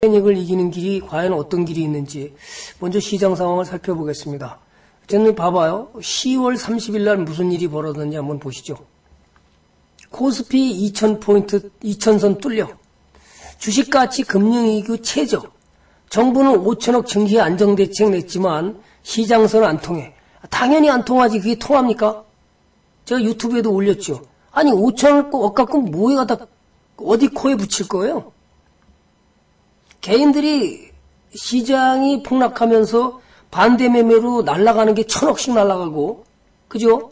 패닉을 이기는 길이 과연 어떤 길이 있는지 먼저 시장 상황을 살펴보겠습니다. 저는 봐봐요. 10월 30일 날 무슨 일이 벌어졌는지 한번 보시죠. 코스피 2000포인트, 2000선 뚫려. 주식가치 금융위기 최저. 정부는 5천억 증시 안정대책 냈지만 시장선은 안 통해. 당연히 안 통하지. 그게 통합니까? 제가 유튜브에도 올렸죠. 아니 5천억 갖고 뭐에 갖다 어디 코에 붙일 거예요? 개인들이 시장이 폭락하면서 반대 매매로 날아가는 게 천억씩 날아가고 그죠?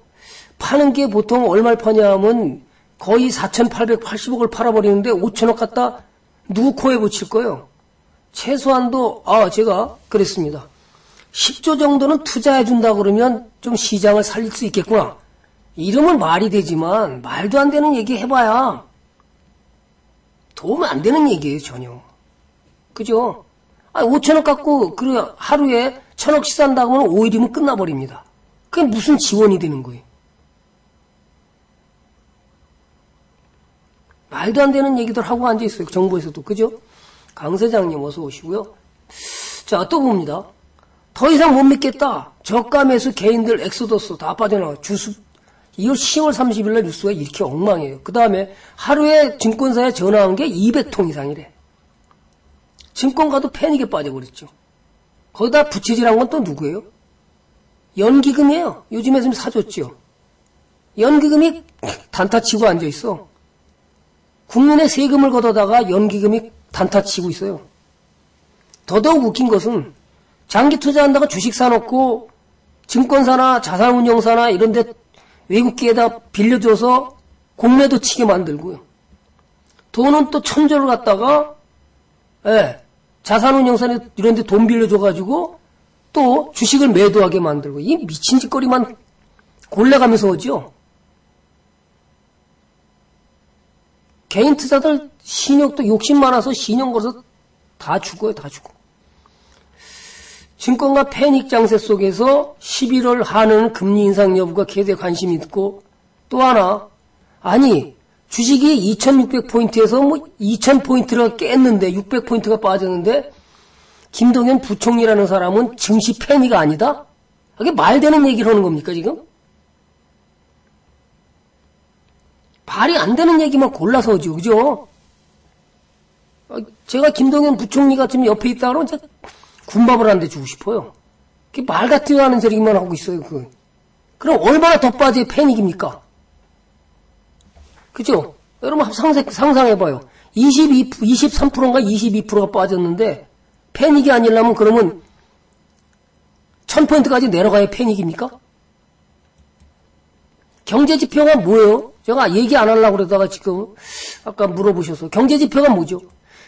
파는 게 보통 얼마를 파냐 하면 거의 4,880억을 팔아버리는데 5천억 갖다 누구 코에 붙일 거예요? 최소한도 아 제가 그랬습니다. 10조 정도는 투자해 준다 그러면 좀 시장을 살릴 수 있겠구나. 이러면 말이 되지만 말도 안 되는 얘기 해봐야 도움 안 되는 얘기예요 전혀. 그죠? 아 5천억 갖고 그 하루에 천억씩 산다고 하면 5일이면 끝나버립니다. 그게 무슨 지원이 되는 거예요? 말도 안 되는 얘기들 하고 앉아있어요. 정부에서도. 그죠? 강 사장님 어서 오시고요. 자, 또 봅니다. 더 이상 못 믿겠다. 저가 매수 개인들 엑소더스 다 빠져나와. 주수, 이거 10월 30일 날 뉴스가 이렇게 엉망이에요. 그 다음에 하루에 증권사에 전화한 게 200통 이상이래. 증권가도 패닉에 빠져버렸죠. 거기다 부채질한 건 또 누구예요? 연기금이에요. 요즘에 좀 사줬죠. 연기금이 단타치고 앉아있어. 국민의 세금을 걷어다가 연기금이 단타치고 있어요. 더더욱 웃긴 것은 장기 투자한다고 주식 사놓고 증권사나 자산운용사나 이런 데 외국계에다 빌려줘서 공매도 치게 만들고요. 돈은 또 천조를 갖다가 예, 자산운용사 이런 데 돈 빌려줘가지고 또 주식을 매도하게 만들고 이 미친 짓거리만 골라가면서 오죠. 개인 투자들 신용도 욕심 많아서 신용 걸어서 다 죽어요, 다 죽어. 증권가 패닉 장세 속에서 11월 한은 금리 인상 여부가 계대 관심이 있고 또 하나 아니 주식이 2600포인트에서 뭐 2000포인트를 깼는데 600포인트가 빠졌는데 김동연 부총리라는 사람은 증시 패닉가 아니다? 이게 말 되는 얘기를 하는 겁니까 지금? 말이 안 되는 얘기만 골라서 오죠 그죠? 아, 제가 김동연 부총리 같으면 옆에 있다 그러면 제가 군밥을 한 대 주고 싶어요. 말 같지도 않은 소리만 하고 있어요. 그. 그럼 얼마나 더 빠져 패닉입니까? 그죠? 여러분 상상, 상상해봐요. 22, 23%인가 22%가 빠졌는데 패닉이 아니려면 그러면 1000포인트까지 내려가야 패닉입니까? 경제지표가 뭐예요? 제가 얘기 안 하려고 그러다가 지금 아까 물어보셔서 경제지표가 뭐죠?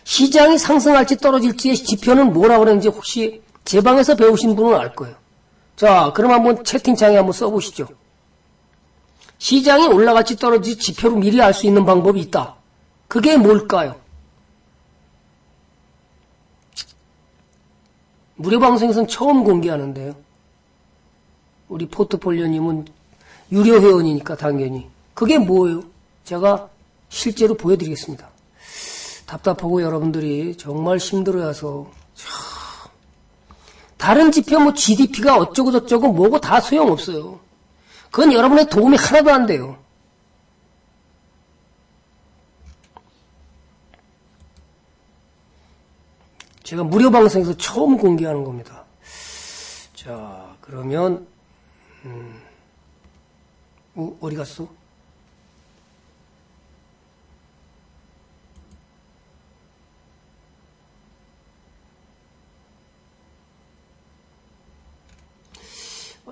시장이 상승할지 떨어질지의 지표는 뭐라고 그러는지 혹시 제 방에서 배우신 분은 알 거예요. 자, 그럼 한번 채팅창에 한번 써보시죠. 시장이 올라갈지 떨어질지 지표로 미리 알 수 있는 방법이 있다. 그게 뭘까요? 무료 방송에서는 처음 공개하는데요. 우리 포트폴리오님은 유료 회원이니까 당연히. 그게 뭐예요? 제가 실제로 보여드리겠습니다. 답답하고 여러분들이 정말 힘들어해서 다른 지표 뭐 GDP가 어쩌고 저쩌고 뭐고 다 소용없어요. 그건 여러분의 도움이 하나도 안 돼요. 제가 무료 방송에서 처음 공개하는 겁니다. 자, 그러면 음, 어, 어디 갔어?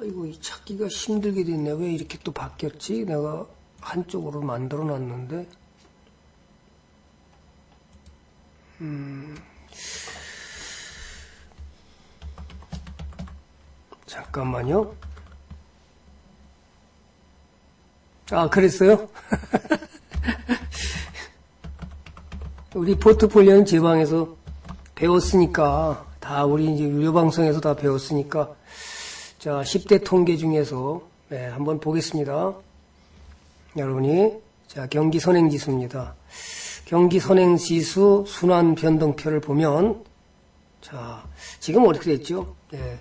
아이고 이 찾기가 힘들게 됐네. 왜 이렇게 또 바뀌었지? 내가 한쪽으로 만들어 놨는데. 음. 잠깐만요. 아 그랬어요? 우리 포트폴리오는 제 방에서 배웠으니까. 다 우리 이제 유료 방송에서 다 배웠으니까 자, 10대 통계 중에서 네, 한번 보겠습니다. 여러분이 자, 경기 선행 지수입니다. 경기 선행 지수 순환 변동표를 보면 자 지금 어떻게 됐죠? 예.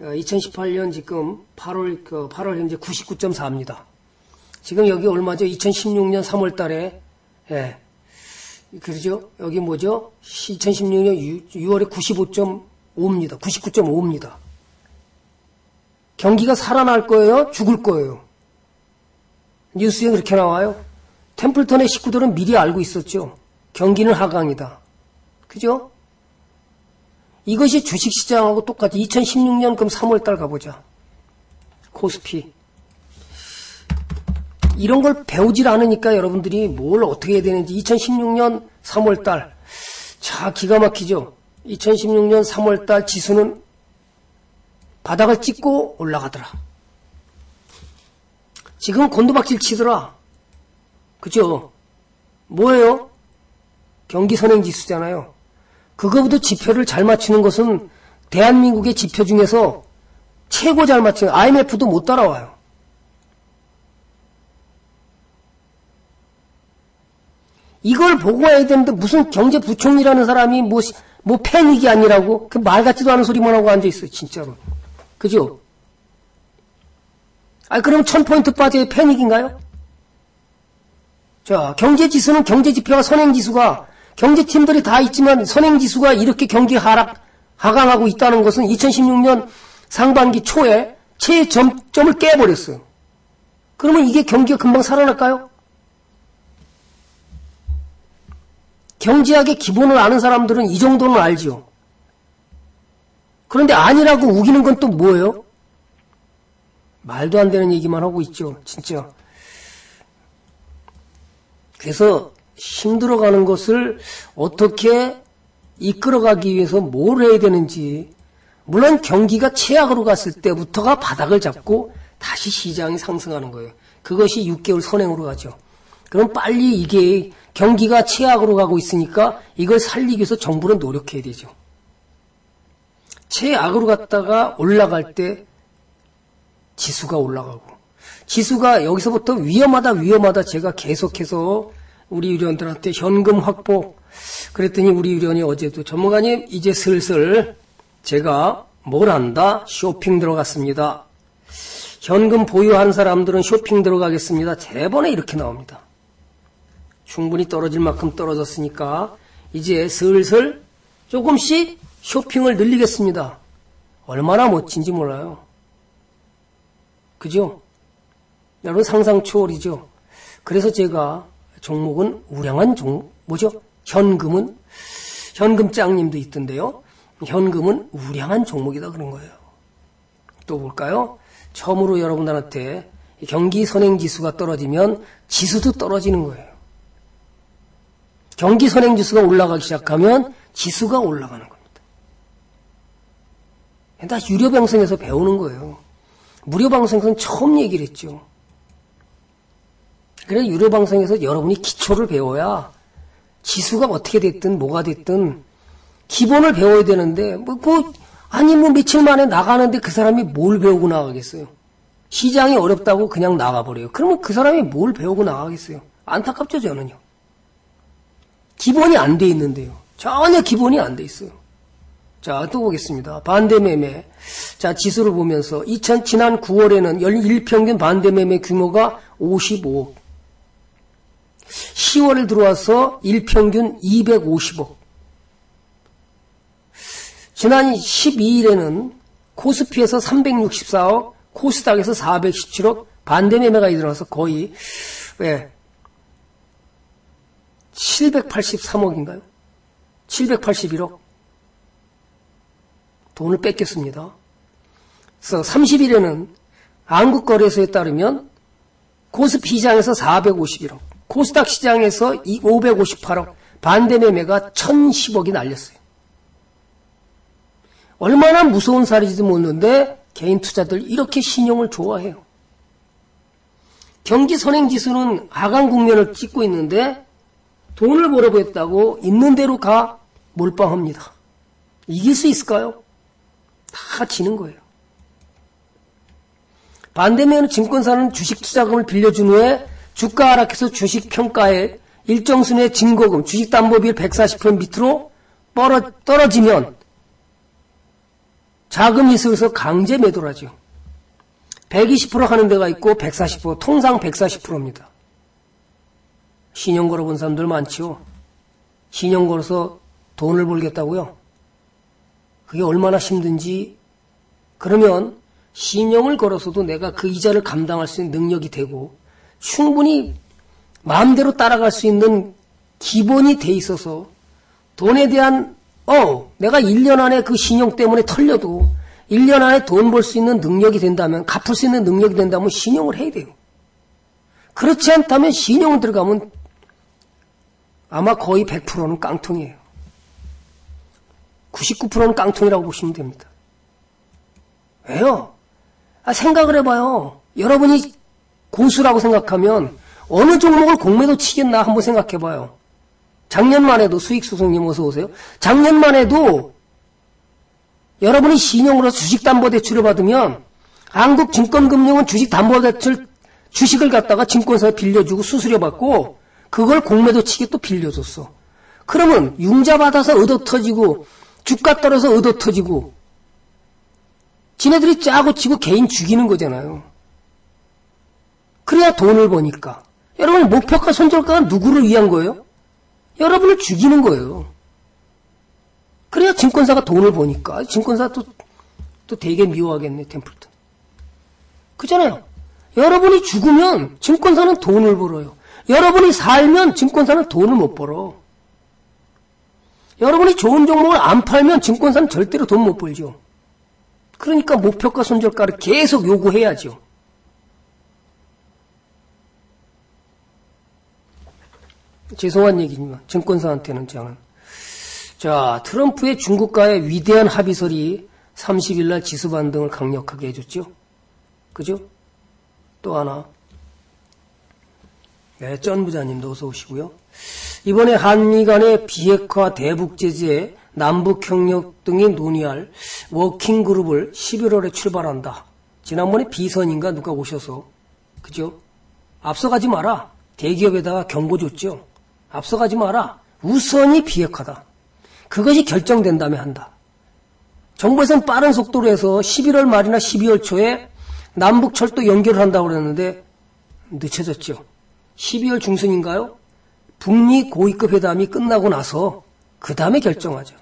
2018년 지금 8월 그 8월 현재 99.4입니다. 지금 여기 얼마죠? 2016년 3월 달에 예. 그러죠? 여기 뭐죠? 2016년 6, 월에 95.5입니다. 99.5입니다. 경기가 살아날 거예요? 죽을 거예요? 뉴스에 그렇게 나와요. 템플턴의 식구들은 미리 알고 있었죠. 경기는 하강이다. 그죠? 이것이 주식시장하고 똑같이 2016년 그럼 3월달 가보자. 코스피. 이런 걸 배우질 않으니까 여러분들이 뭘 어떻게 해야 되는지 2016년 3월달 자 기가 막히죠. 2016년 3월달 지수는 바닥을 찍고 올라가더라. 지금 곤두박질 치더라. 그죠? 뭐예요? 경기 선행지수잖아요. 그거보다 지표를 잘 맞추는 것은 대한민국의 지표 중에서 최고 잘 맞추는 IMF도 못 따라와요. 이걸 보고 와야 되는데 무슨 경제부총리라는 사람이 뭐, 뭐 패닉이 아니라고 그 말 같지도 않은 소리만 하고 앉아있어요, 진짜로. 그죠? 아, 그럼 천포인트 빠져야 패닉인가요? 자, 경제지수는 경제지표가 선행지수가 경제팀들이 다 있지만 선행지수가 이렇게 경기 하락, 하강하고 있다는 것은 2016년 상반기 초에 최점점을 깨버렸어요. 그러면 이게 경기가 금방 살아날까요? 경제학의 기본을 아는 사람들은 이 정도는 알지요. 그런데 아니라고 우기는 건 또 뭐예요? 말도 안 되는 얘기만 하고 있죠. 진짜. 그래서 힘들어가는 것을 어떻게 이끌어가기 위해서 뭘 해야 되는지 물론 경기가 최악으로 갔을 때부터가 바닥을 잡고 다시 시장이 상승하는 거예요. 그것이 6개월 선행으로 가죠. 그럼 빨리 이게 경기가 최악으로 가고 있으니까 이걸 살리기 위해서 정부는 노력해야 되죠. 최악으로 갔다가 올라갈 때 지수가 올라가고 지수가 여기서부터 위험하다 위험하다 제가 계속해서 우리 유리원들한테 현금 확보 그랬더니 우리 유리원이 어제도 전문가님 이제 슬슬 제가 뭘 한다 쇼핑 들어갔습니다. 현금 보유한 사람들은 쇼핑 들어가겠습니다. 대번에 이렇게 나옵니다. 충분히 떨어질 만큼 떨어졌으니까 이제 슬슬 조금씩 쇼핑을 늘리겠습니다. 얼마나 멋진지 몰라요. 그죠? 여러분 상상 초월이죠. 그래서 제가 종목은 우량한 종, 뭐죠? 현금은 현금장님도 있던데요. 현금은 우량한 종목이다 그런 거예요. 또 볼까요? 처음으로 여러분들한테 경기 선행 지수가 떨어지면 지수도 떨어지는 거예요. 경기 선행 지수가 올라가기 시작하면 지수가 올라가는 겁니다. 다 유료 방송에서 배우는 거예요. 무료 방송에서는 처음 얘기를 했죠. 그래 유료 방송에서 여러분이 기초를 배워야 지수가 어떻게 됐든 뭐가 됐든 기본을 배워야 되는데 뭐, 그 아니 뭐 며칠 만에 나가는데 그 사람이 뭘 배우고 나가겠어요? 시장이 어렵다고 그냥 나가버려요. 그러면 그 사람이 뭘 배우고 나가겠어요? 안타깝죠 저는요. 기본이 안 돼 있는데요. 전혀 기본이 안 돼 있어요. 자, 또 보겠습니다. 반대매매. 자, 지수를 보면서 2000, 지난 9월에는 연 1평균 반대매매 규모가 55억. 10월에 들어와서 1평균 250억. 지난 12일에는 코스피에서 364억, 코스닥에서 417억, 반대매매가 일어나서 거의, 예, 783억인가요? 781억? 돈을 뺏겼습니다. 그래서 30일에는 한국거래소에 따르면 코스피 시장에서 451억, 코스닥 시장에서 558억, 반대 매매가 1010억이 날렸어요. 얼마나 무서운 사례인지도 모르는데 개인 투자들 이렇게 신용을 좋아해요. 경기 선행지수는 하강 국면을 찍고 있는데 돈을 벌어보겠다고 있는 대로 가 몰빵합니다. 이길 수 있을까요? 다 지는 거예요. 반대면 증권사는 주식 투자금을 빌려준 후에 주가 하락해서 주식 평가에 일정 수의 증거금, 주식 담보비율 140% 밑으로 떨어지면 자금 이수에서 강제 매도를 하죠. 120% 하는 데가 있고 140% 통상 140%입니다. 신용 걸어본 사람들 많지요. 신용 걸어서 돈을 벌겠다고요. 그게 얼마나 힘든지 그러면 신용을 걸어서도 내가 그 이자를 감당할 수 있는 능력이 되고 충분히 마음대로 따라갈 수 있는 기본이 돼 있어서 돈에 대한 어 내가 1년 안에 그 신용 때문에 털려도 1년 안에 돈 벌 수 있는 능력이 된다면 갚을 수 있는 능력이 된다면 신용을 해야 돼요. 그렇지 않다면 신용 들어가면 아마 거의 100%는 깡통이에요. 99%는 깡통이라고 보시면 됩니다. 왜요? 아, 생각을 해봐요. 여러분이 고수라고 생각하면 어느 종목을 공매도 치겠나 한번 생각해봐요. 작년만 해도 수익소송님 어서 오세요. 작년만 해도 여러분이 신용으로 주식담보대출을 받으면 한국증권금융은 주식담보대출 주식을 갖다가 증권사에 빌려주고 수수료 받고 그걸 공매도 치게 또 빌려줬어. 그러면 융자 받아서 얻어 터지고 주가 떨어서 얻어 터지고 지네들이 짜고 치고 개인 죽이는 거잖아요. 그래야 돈을 버니까. 여러분 목표가 손절가가 누구를 위한 거예요? 여러분을 죽이는 거예요. 그래야 증권사가 돈을 버니까 증권사 또, 또 되게 미워하겠네 템플턴. 그잖아요. 여러분이 죽으면 증권사는 돈을 벌어요. 여러분이 살면 증권사는 돈을 못 벌어. 여러분이 좋은 종목을 안 팔면 증권사는 절대로 돈 못 벌죠. 그러니까 목표가 손절가를 계속 요구해야죠. 죄송한 얘기지만 증권사한테는 저는 자 트럼프의 중국과의 위대한 합의설이 30일 날 지수 반등을 강력하게 해줬죠. 그죠? 또 하나 네, 쩐 부자님도 어서 오시고요. 이번에 한미 간의 비핵화 대북 제재, 남북 협력 등이 논의할 working group을 11월에 출발한다. 지난번에 비선인가 누가 오셔서 그죠? 앞서가지 마라. 대기업에다가 경고 줬죠. 앞서가지 마라. 우선이 비핵화다. 그것이 결정된 다음에 한다. 정부에서는 빠른 속도로 해서 11월 말이나 12월 초에 남북 철도 연결을 한다고 그랬는데 늦춰졌죠. 12월 중순인가요? 북미 고위급 회담이 끝나고 나서 그 다음에 결정하죠.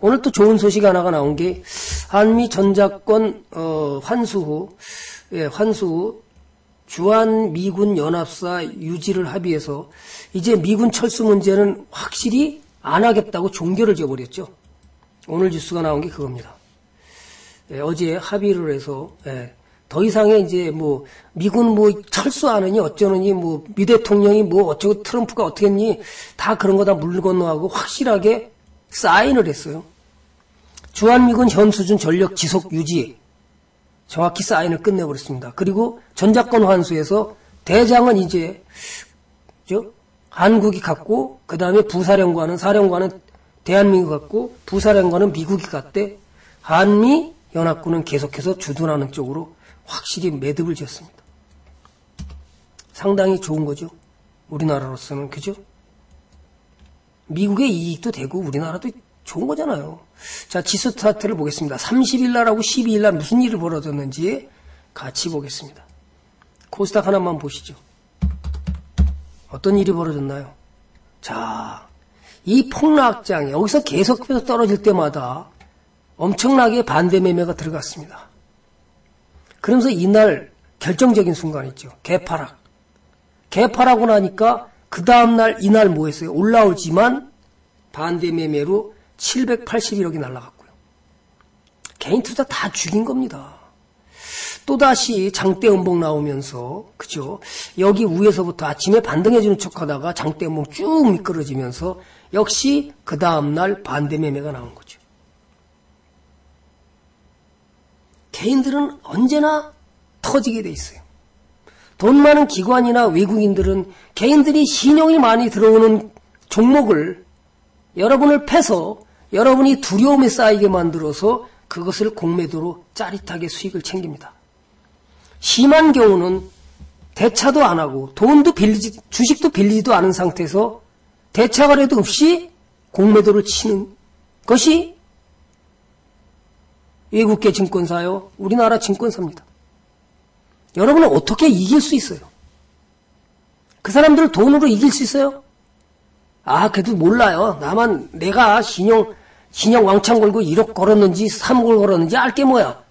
오늘 또 좋은 소식 하나가 나온 게 한미 전자권 어, 환수 후, 예, 환수 후 주한 미군 연합사 유지를 합의해서 이제 미군 철수 문제는 확실히 안 하겠다고 종결을 지어버렸죠. 오늘 뉴스가 나온 게 그겁니다. 예, 어제 합의를 해서 예, 더 이상의 이제 뭐 미군 뭐 철수하느니 어쩌느니 뭐 미 대통령이 뭐 어쩌고 트럼프가 어떻게 했니 다 그런 거다 물 건너하고 확실하게 사인을 했어요. 주한미군 현 수준 전력 지속 유지 정확히 사인을 끝내버렸습니다. 그리고 전작권 환수에서 대장은 이제 저 한국이 갖고 그 다음에 부사령관은 사령관은 대한민국 갖고 부사령관은 미국이 갖대 한미 연합군은 계속해서 주둔하는 쪽으로 확실히 매듭을 지었습니다. 상당히 좋은 거죠. 우리나라로서는 그죠? 미국의 이익도 되고 우리나라도 좋은 거잖아요. 자, 지수 스타트를 보겠습니다. 30일 날하고 12일 날 무슨 일이 벌어졌는지 같이 보겠습니다. 코스닥 하나만 보시죠. 어떤 일이 벌어졌나요? 자, 이 폭락장, 여기서 계속해서 떨어질 때마다 엄청나게 반대 매매가 들어갔습니다. 그러면서 이날 결정적인 순간이죠. 개파락. 개파라고 나니까 그 다음날 이날 뭐 했어요? 올라오지만 반대 매매로 781억이 날라갔고요. 개인 투자 다 죽인 겁니다. 또다시 장대 음봉 나오면서 그죠? 여기 위에서부터 아침에 반등해주는 척하다가 장대 음봉 쭉 미끄러지면서 역시 그 다음날 반대 매매가 나온 거죠. 개인들은 언제나 터지게 돼 있어요. 돈 많은 기관이나 외국인들은 개인들이 신용이 많이 들어오는 종목을 여러분을 패서 여러분이 두려움에 쌓이게 만들어서 그것을 공매도로 짜릿하게 수익을 챙깁니다. 심한 경우는 대차도 안 하고 돈도 빌리지 주식도 빌리지도 않은 상태에서 대차 거래도 없이 공매도를 치는 것이 외국계 증권사요. 우리나라 증권사입니다. 여러분은 어떻게 이길 수 있어요? 그 사람들을 돈으로 이길 수 있어요? 아, 그래도 몰라요. 나만 내가 신용 신용 왕창 걸고 1억 걸었는지 3억 걸었는지 알게 뭐야.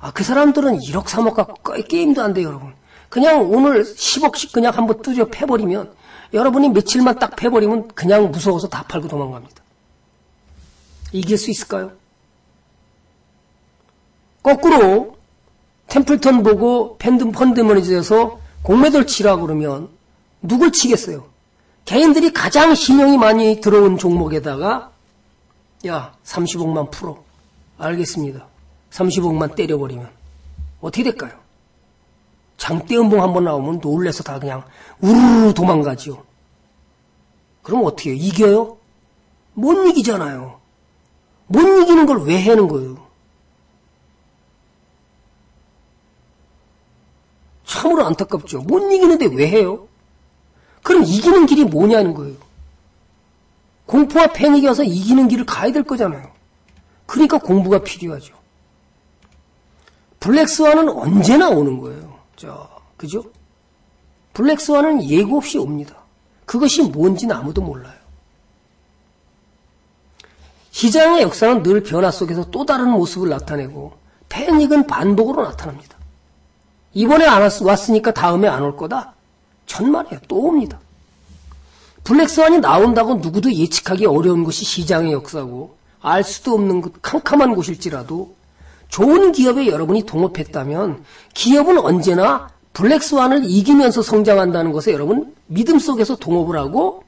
아, 그 사람들은 1억 3억 갖고 게임도 안 돼요, 여러분. 그냥 오늘 10억씩 그냥 한번 뚜져 패버리면 여러분이 며칠만 딱 패버리면 그냥 무서워서 다 팔고 도망갑니다. 이길 수 있을까요? 거꾸로 템플턴 보고 팬드 펀드 매니저에서 공매도를 치라 그러면 누굴 치겠어요? 개인들이 가장 신용이 많이 들어온 종목에다가 야 30억만 풀어 알겠습니다. 30억만 때려버리면 어떻게 될까요? 장대음봉 한번 나오면 놀래서 다 그냥 우르르 도망가지요. 그럼 어떻게 해요? 이겨요? 못 이기잖아요. 못 이기는 걸 왜 하는 거예요? 참으로 안타깝죠. 못 이기는데 왜 해요? 그럼 이기는 길이 뭐냐는 거예요. 공포와 패닉이 와서 이기는 길을 가야 될 거잖아요. 그러니까 공부가 필요하죠. 블랙스완은 언제나 오는 거예요. 자, 그죠? 블랙스완은 예고 없이 옵니다. 그것이 뭔지는 아무도 몰라요. 시장의 역사는 늘 변화 속에서 또 다른 모습을 나타내고 패닉은 반복으로 나타납니다. 이번에 안 왔으니까 다음에 안 올 거다? 천만에요. 또 옵니다. 블랙스완이 나온다고 누구도 예측하기 어려운 것이 시장의 역사고 알 수도 없는 그 캄캄한 곳일지라도 좋은 기업에 여러분이 동업했다면 기업은 언제나 블랙스완을 이기면서 성장한다는 것에 여러분 믿음 속에서 동업을 하고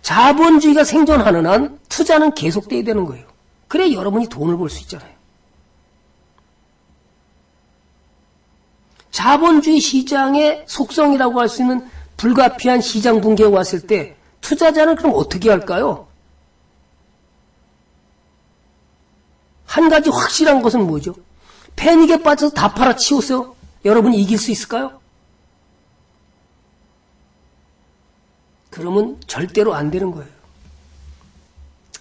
자본주의가 생존하는 한 투자는 계속돼야 되는 거예요. 그래 여러분이 돈을 벌 수 있잖아요. 자본주의 시장의 속성이라고 할 수 있는 불가피한 시장 붕괴가 왔을 때 투자자는 그럼 어떻게 할까요? 한 가지 확실한 것은 뭐죠? 패닉에 빠져서 다 팔아치우세요. 여러분이 이길 수 있을까요? 그러면 절대로 안 되는 거예요.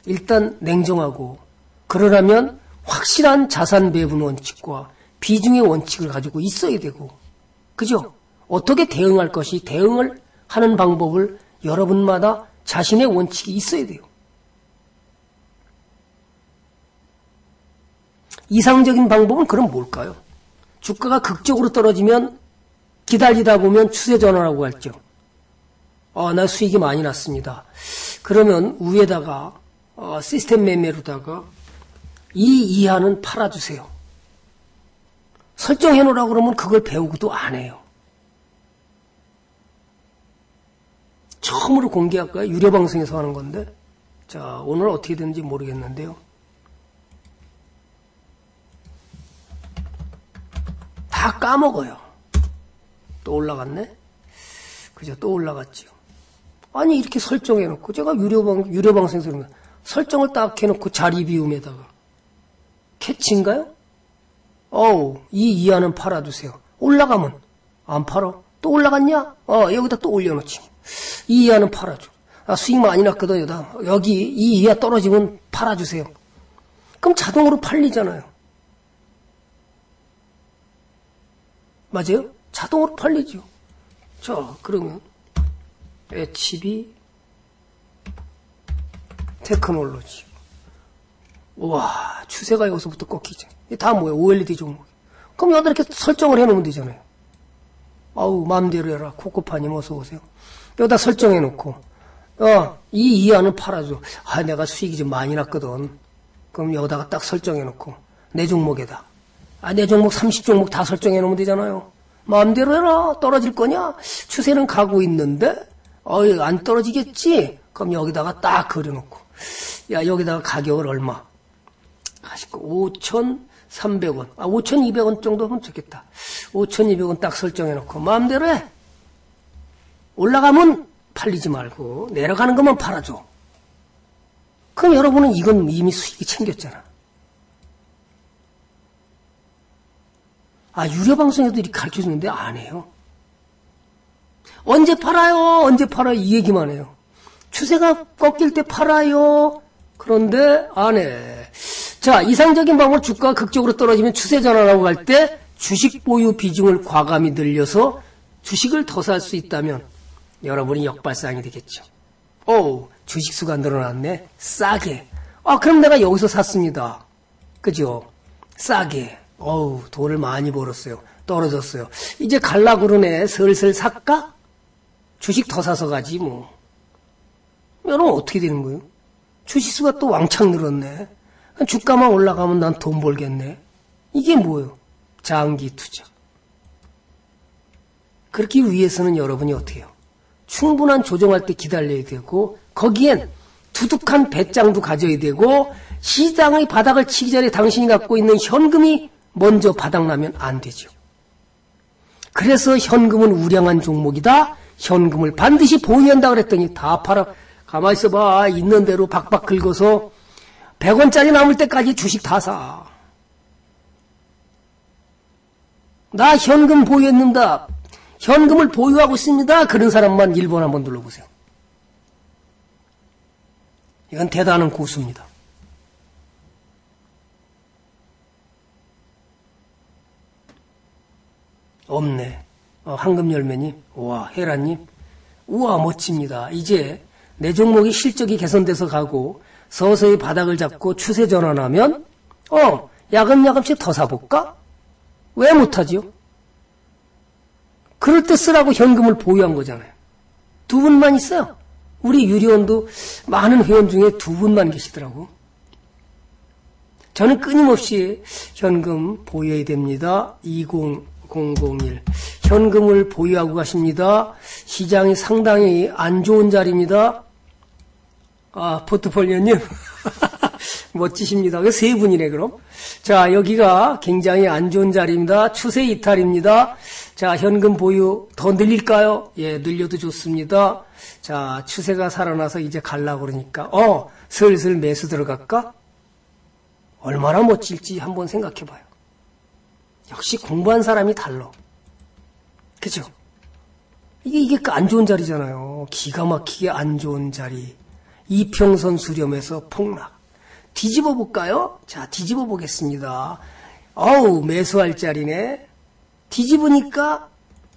일단 냉정하고 그러려면 확실한 자산 배분 원칙과 비중의 원칙을 가지고 있어야 되고 그죠? 어떻게 대응할 것이 대응을 하는 방법을 여러분마다 자신의 원칙이 있어야 돼요. 이상적인 방법은 그럼 뭘까요? 주가가 극적으로 떨어지면 기다리다 보면 추세 전환라고 할죠. 아, 나 수익이 많이 났습니다. 그러면 위에다가 어, 시스템 매매로다가 이 이하는 팔아주세요. 설정해 놓으라고 그러면 그걸 배우고도 안 해요. 처음으로 공개할 거야. 유료 방송에서 하는 건데. 자, 오늘 어떻게 되는지 모르겠는데요. 다 까먹어요. 또 올라갔네? 그죠? 또 올라갔죠. 아니, 이렇게 설정해 놓고, 제가 유료 방, 유료 방송에서 그러면 설정을 딱 해놓고 자리 비움에다가. 캐치인가요? 어우, 이 이하는 팔아두세요. 올라가면 안 팔어. 또 올라갔냐? 어, 여기다 또 올려놓지. 이 이하는 팔아줘. 아, 수익 많이 났거든, 여다. 여기 이 이하 떨어지면 팔아주세요. 그럼 자동으로 팔리잖아요. 맞아요? 자동으로 팔리죠. 자, 그러면 HB 테크놀로지. 와, 추세가 여기서부터 꺾이죠. 다 뭐예요? OLED 종목. 그럼 여기다 이렇게 설정을 해놓으면 되잖아요. 아우, 마음대로 해라. 코코파님 어서 오세요. 여기다 설정해놓고, 어, 이 이하는 팔아줘. 아, 내가 수익이 좀 많이 났거든. 그럼 여기다가 딱 설정해놓고, 내 종목에다. 아, 내 종목 30종목 다 설정해놓으면 되잖아요. 마음대로 해라. 떨어질 거냐? 추세는 가고 있는데, 어이, 안 떨어지겠지? 그럼 여기다가 딱 그려놓고, 야, 여기다가 가격을 얼마? 5,300원. 아, 5,200원 정도 하면 좋겠다. 5,200원 딱 설정해놓고, 마음대로 해. 올라가면 팔리지 말고, 내려가는 것만 팔아줘. 그럼 여러분은 이건 이미 수익이 챙겼잖아. 아, 유료 방송에도 이렇게 가르쳐 주는데 안 해요. 언제 팔아요? 언제 팔아요? 이 얘기만 해요. 추세가 꺾일 때 팔아요. 그런데 안 해. 자, 이상적인 방법 주가가 극적으로 떨어지면 추세 전환하고 갈 때 주식 보유 비중을 과감히 늘려서 주식을 더 살 수 있다면 여러분이 역발상이 되겠죠. 오, 주식 수가 늘어났네. 싸게. 아, 그럼 내가 여기서 샀습니다. 그죠? 싸게. 어우, 돈을 많이 벌었어요. 떨어졌어요. 이제 갈라 그러네. 슬슬 살까? 주식 더 사서 가지, 뭐. 여러분, 어떻게 되는 거예요? 주식 수가 또 왕창 늘었네. 주가만 올라가면 난 돈 벌겠네. 이게 뭐예요? 장기 투자. 그렇게 위해서는 여러분이 어떻게 해요? 충분한 조정할 때 기다려야 되고, 거기엔 두둑한 배짱도 가져야 되고, 시장의 바닥을 치기 전에 당신이 갖고 있는 현금이 먼저 바닥나면 안 되죠. 그래서 현금은 우량한 종목이다. 현금을 반드시 보유한다 그랬더니 다 팔아. 가만히 있어봐. 있는 대로 박박 긁어서 100원짜리 남을 때까지 주식 다 사. 나 현금 보유했는다. 현금을 보유하고 있습니다. 그런 사람만 1번 한번 눌러보세요. 이건 대단한 고수입니다. 없네. 어, 황금열매님, 우와, 헤라님, 우와, 멋집니다. 이제 내 종목이 실적이 개선돼서 가고 서서히 바닥을 잡고 추세 전환하면, 어, 야금야금씩 더 사볼까? 왜 못하지요? 그럴 때 쓰라고 현금을 보유한 거잖아요. 두 분만 있어요. 우리 유리원도 많은 회원 중에 두 분만 계시더라고. 저는 끊임없이 현금 보유해야 됩니다. 20001. 현금을 보유하고 가십니다. 시장이 상당히 안 좋은 자리입니다. 아, 포트폴리오님. 멋지십니다. 세 분이네, 그럼. 자, 여기가 굉장히 안 좋은 자리입니다. 추세 이탈입니다. 자, 현금 보유 더 늘릴까요? 예, 늘려도 좋습니다. 자, 추세가 살아나서 이제 갈라 그러니까, 어, 슬슬 매수 들어갈까? 얼마나 멋질지 한번 생각해 봐요. 역시 공부한 사람이 달라. 그죠? 이게, 이게 그안 좋은 자리잖아요. 기가 막히게 안 좋은 자리. 이평선 수렴에서 폭락. 뒤집어 볼까요? 자, 뒤집어 보겠습니다. 어우, 매수할 자리네. 뒤집으니까,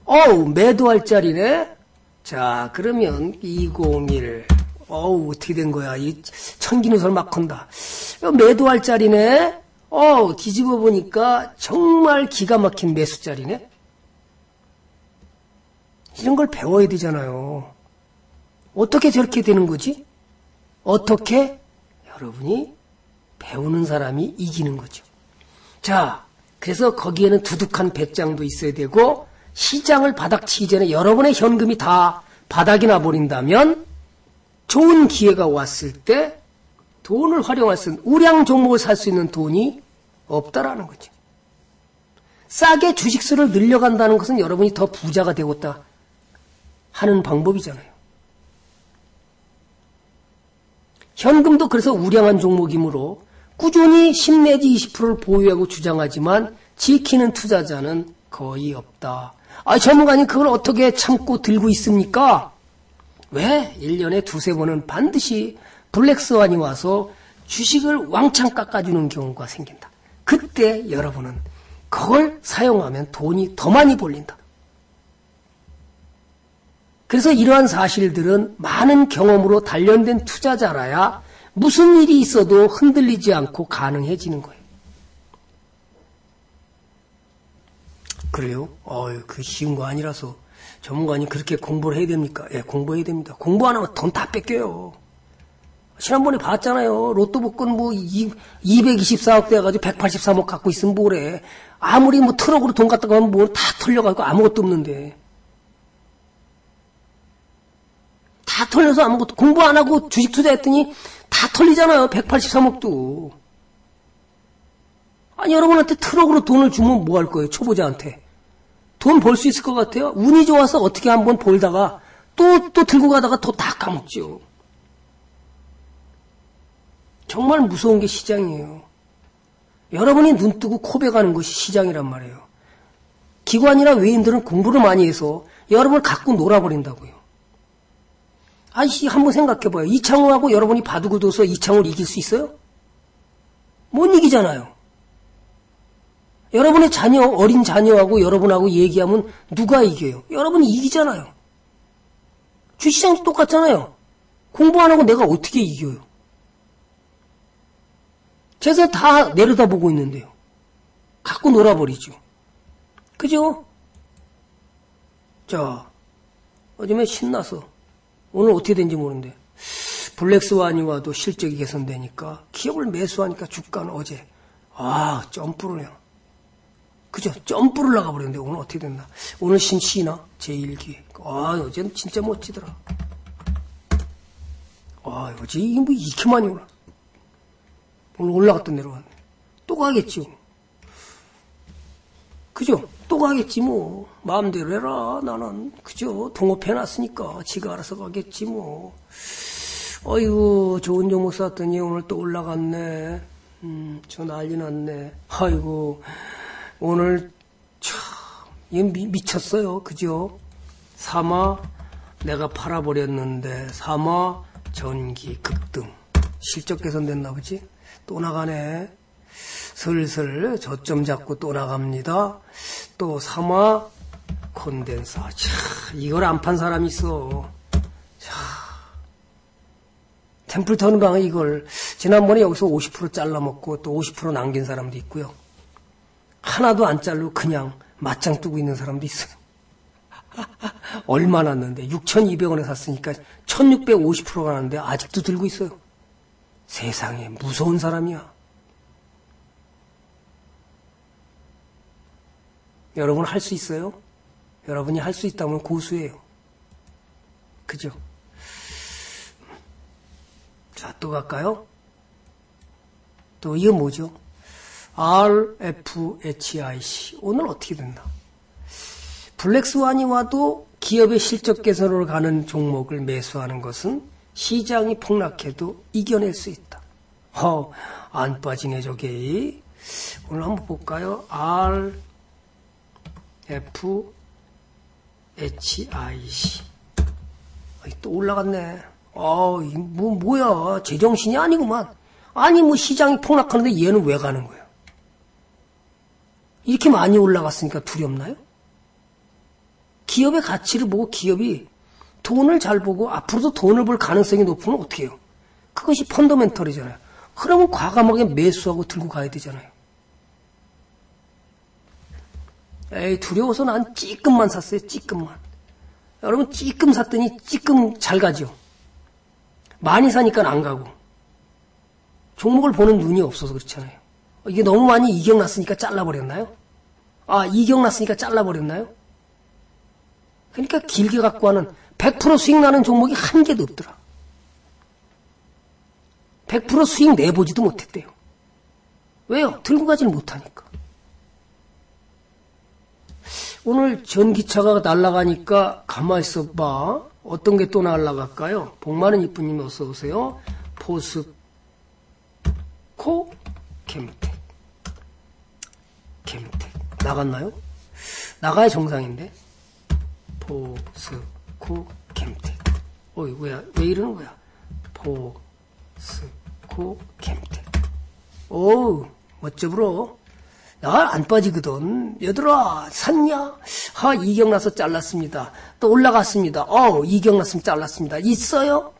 어우, 매도할 자리네. 자, 그러면 201. 어우, 어떻게 된 거야. 이 천기누설 막 건다. 매도할 자리네. 어우, 뒤집어 보니까 정말 기가 막힌 매수 자리네. 이런 걸 배워야 되잖아요. 어떻게 저렇게 되는 거지? 어떻게? 여러분이 배우는 사람이 이기는 거죠. 자, 그래서 거기에는 두둑한 배짱도 있어야 되고 시장을 바닥치기 전에 여러분의 현금이 다 바닥이 나버린다면 좋은 기회가 왔을 때 돈을 활용할 수 있는 우량 종목을 살 수 있는 돈이 없다라는 거죠. 싸게 주식수를 늘려간다는 것은 여러분이 더 부자가 되었다 하는 방법이잖아요. 현금도 그래서 우량한 종목이므로 꾸준히 10 내지 20%를 보유하고 주장하지만 지키는 투자자는 거의 없다. 아, 전문가님 그걸 어떻게 참고 들고 있습니까? 왜? 1년에 두세 번은 반드시 블랙스완이 와서 주식을 왕창 깎아주는 경우가 생긴다. 그때 여러분은 그걸 사용하면 돈이 더 많이 벌린다. 그래서 이러한 사실들은 많은 경험으로 단련된 투자자라야 무슨 일이 있어도 흔들리지 않고 가능해지는 거예요. 그래요? 어유, 그 쉬운 거 아니라서 전문가님 그렇게 공부를 해야 됩니까? 예, 공부해야 됩니다. 공부 안 하면 돈 다 뺏겨요. 지난번에 봤잖아요. 로또 복권 뭐 224억 돼가지고 183억 갖고 있으면 뭐래. 아무리 뭐 트럭으로 돈 갖다 가면 뭐다 털려가지고 아무것도 없는데. 다 털려서 아무것도 공부 안 하고 주식 투자했더니 다 털리잖아요. 183억도. 아니 여러분한테 트럭으로 돈을 주면 뭐 할 거예요? 초보자한테. 돈 벌 수 있을 것 같아요? 운이 좋아서 어떻게 한번 벌다가 또, 또 들고 가다가 또 다 까먹죠. 정말 무서운 게 시장이에요. 여러분이 눈 뜨고 코베 가는 것이 시장이란 말이에요. 기관이나 외인들은 공부를 많이 해서 여러분을 갖고 놀아버린다고요. 아이씨, 한번 생각해봐요. 이창호하고 여러분이 바둑을 둬서 이창호를 이길 수 있어요? 못 이기잖아요. 여러분의 자녀, 어린 자녀하고 여러분하고 얘기하면 누가 이겨요? 여러분이 이기잖아요. 주시장도 똑같잖아요. 공부 안 하고 내가 어떻게 이겨요? 제가 다 내려다보고 있는데요. 갖고 놀아버리죠. 그죠? 자, 어제면 신나서 오늘 어떻게 된지 모르는데 블랙스완이 와도 실적이 개선되니까 기업을 매수하니까 주가는 어제 아 점프를 해요. 그죠? 점프를 나가버렸는데 오늘 어떻게 됐나? 오늘 신시나 제1기. 아 어제는 진짜 멋지더라. 아 어제 이게 뭐 이렇게 많이 올라. 오늘 올라갔다 내려왔네. 또 가겠지. 그죠? 또 가겠지 뭐. 마음대로 해라. 나는 그죠? 동업해놨으니까 지가 알아서 가겠지 뭐. 어이구 좋은 종목 샀더니 오늘 또 올라갔네. 음, 저 난리 났네. 아이고 오늘 참 이게 미, 미쳤어요. 그죠? 사마 내가 팔아버렸는데 사마 전기 급등 실적 개선됐나 보지? 또 나가네. 슬슬 저점 잡고 또 나갑니다. 또 사마 콘덴사. 차, 이걸 안 판 사람이 있어. 자, 템플턴강 이걸 지난번에 여기서 50% 잘라먹고 또 50% 남긴 사람도 있고요. 하나도 안 잘르고 그냥 맞짱 뜨고 있는 사람도 있어요. 얼마 났는데 6,200원에 샀으니까 1,650%가 났는데 아직도 들고 있어요. 세상에 무서운 사람이야. 여러분 할 수 있어요? 여러분이 할 수 있다면 고수예요. 그죠? 자, 또 갈까요? 또 이거 뭐죠? RFHIC. 오늘 어떻게 된다? 블랙스완이 와도 기업의 실적 개선으로 가는 종목을 매수하는 것은 시장이 폭락해도 이겨낼 수 있다. 어, 안 빠지네, 저게. 오늘 한번 볼까요? R, F, H, I, C. 또 올라갔네. 아, 뭐, 뭐야. 제정신이 아니구만. 아니, 뭐 시장이 폭락하는데 얘는 왜 가는 거야? 이렇게 많이 올라갔으니까 두렵나요? 기업의 가치를 보고 기업이 돈을 잘 보고 앞으로도 돈을 벌 가능성이 높으면 어떻게 해요? 그것이 펀더멘털이잖아요. 그러면 과감하게 매수하고 들고 가야 되잖아요. 에이, 두려워서 난 찌끔만 샀어요, 찌끔만. 여러분, 찌끔 샀더니 찌끔 잘 가죠? 많이 사니까 안 가고. 종목을 보는 눈이 없어서 그렇잖아요. 이게 너무 많이 이격 났으니까 잘라버렸나요? 아, 이격 났으니까 잘라버렸나요? 그러니까 길게 갖고 하는 100% 수익 나는 종목이 한 개도 없더라. 100% 수익 내보지도 못했대요. 왜요? 들고 가지를 못하니까. 오늘 전기차가 날아가니까 가만히 있어 봐. 어떤 게 또 날아갈까요? 복마는 이쁜님 어서 오세요. 포스코 캠텍. 캠텍. 나갔나요? 나가야 정상인데. 포스코 캠텍. 어이, 뭐야, 왜 이러는 거야? 포스코 캠텍. 오우, 멋져 불어. 나안 빠지거든. 얘들아, 샀냐? 하, 이격 나서 잘랐습니다. 또 올라갔습니다. 어, 이격 났으면 잘랐습니다. 있어요?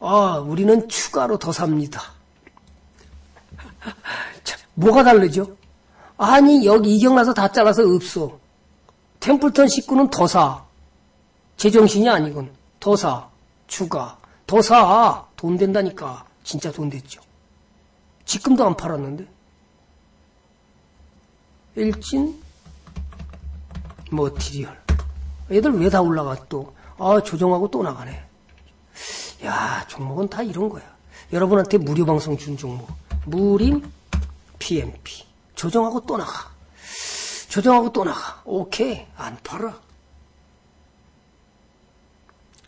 아, 우리는 추가로 더 삽니다. 자, 뭐가 다르죠? 아니, 여기 이격 나서 다 잘라서 없어. 템플턴 식구는 더 사. 제정신이 아니군. 더 사. 추가. 더 사. 돈 된다니까. 진짜 돈 됐죠. 지금도 안 팔았는데. 일진 머티리얼. 얘들 왜 다 올라가 또? 아, 조정하고 또 나가네. 야, 종목은 다 이런 거야. 여러분한테 무료 방송 준 종목. 무림 PMP. 조정하고 또 나가. 조정하고 또 나가. 오케이. 안 팔아.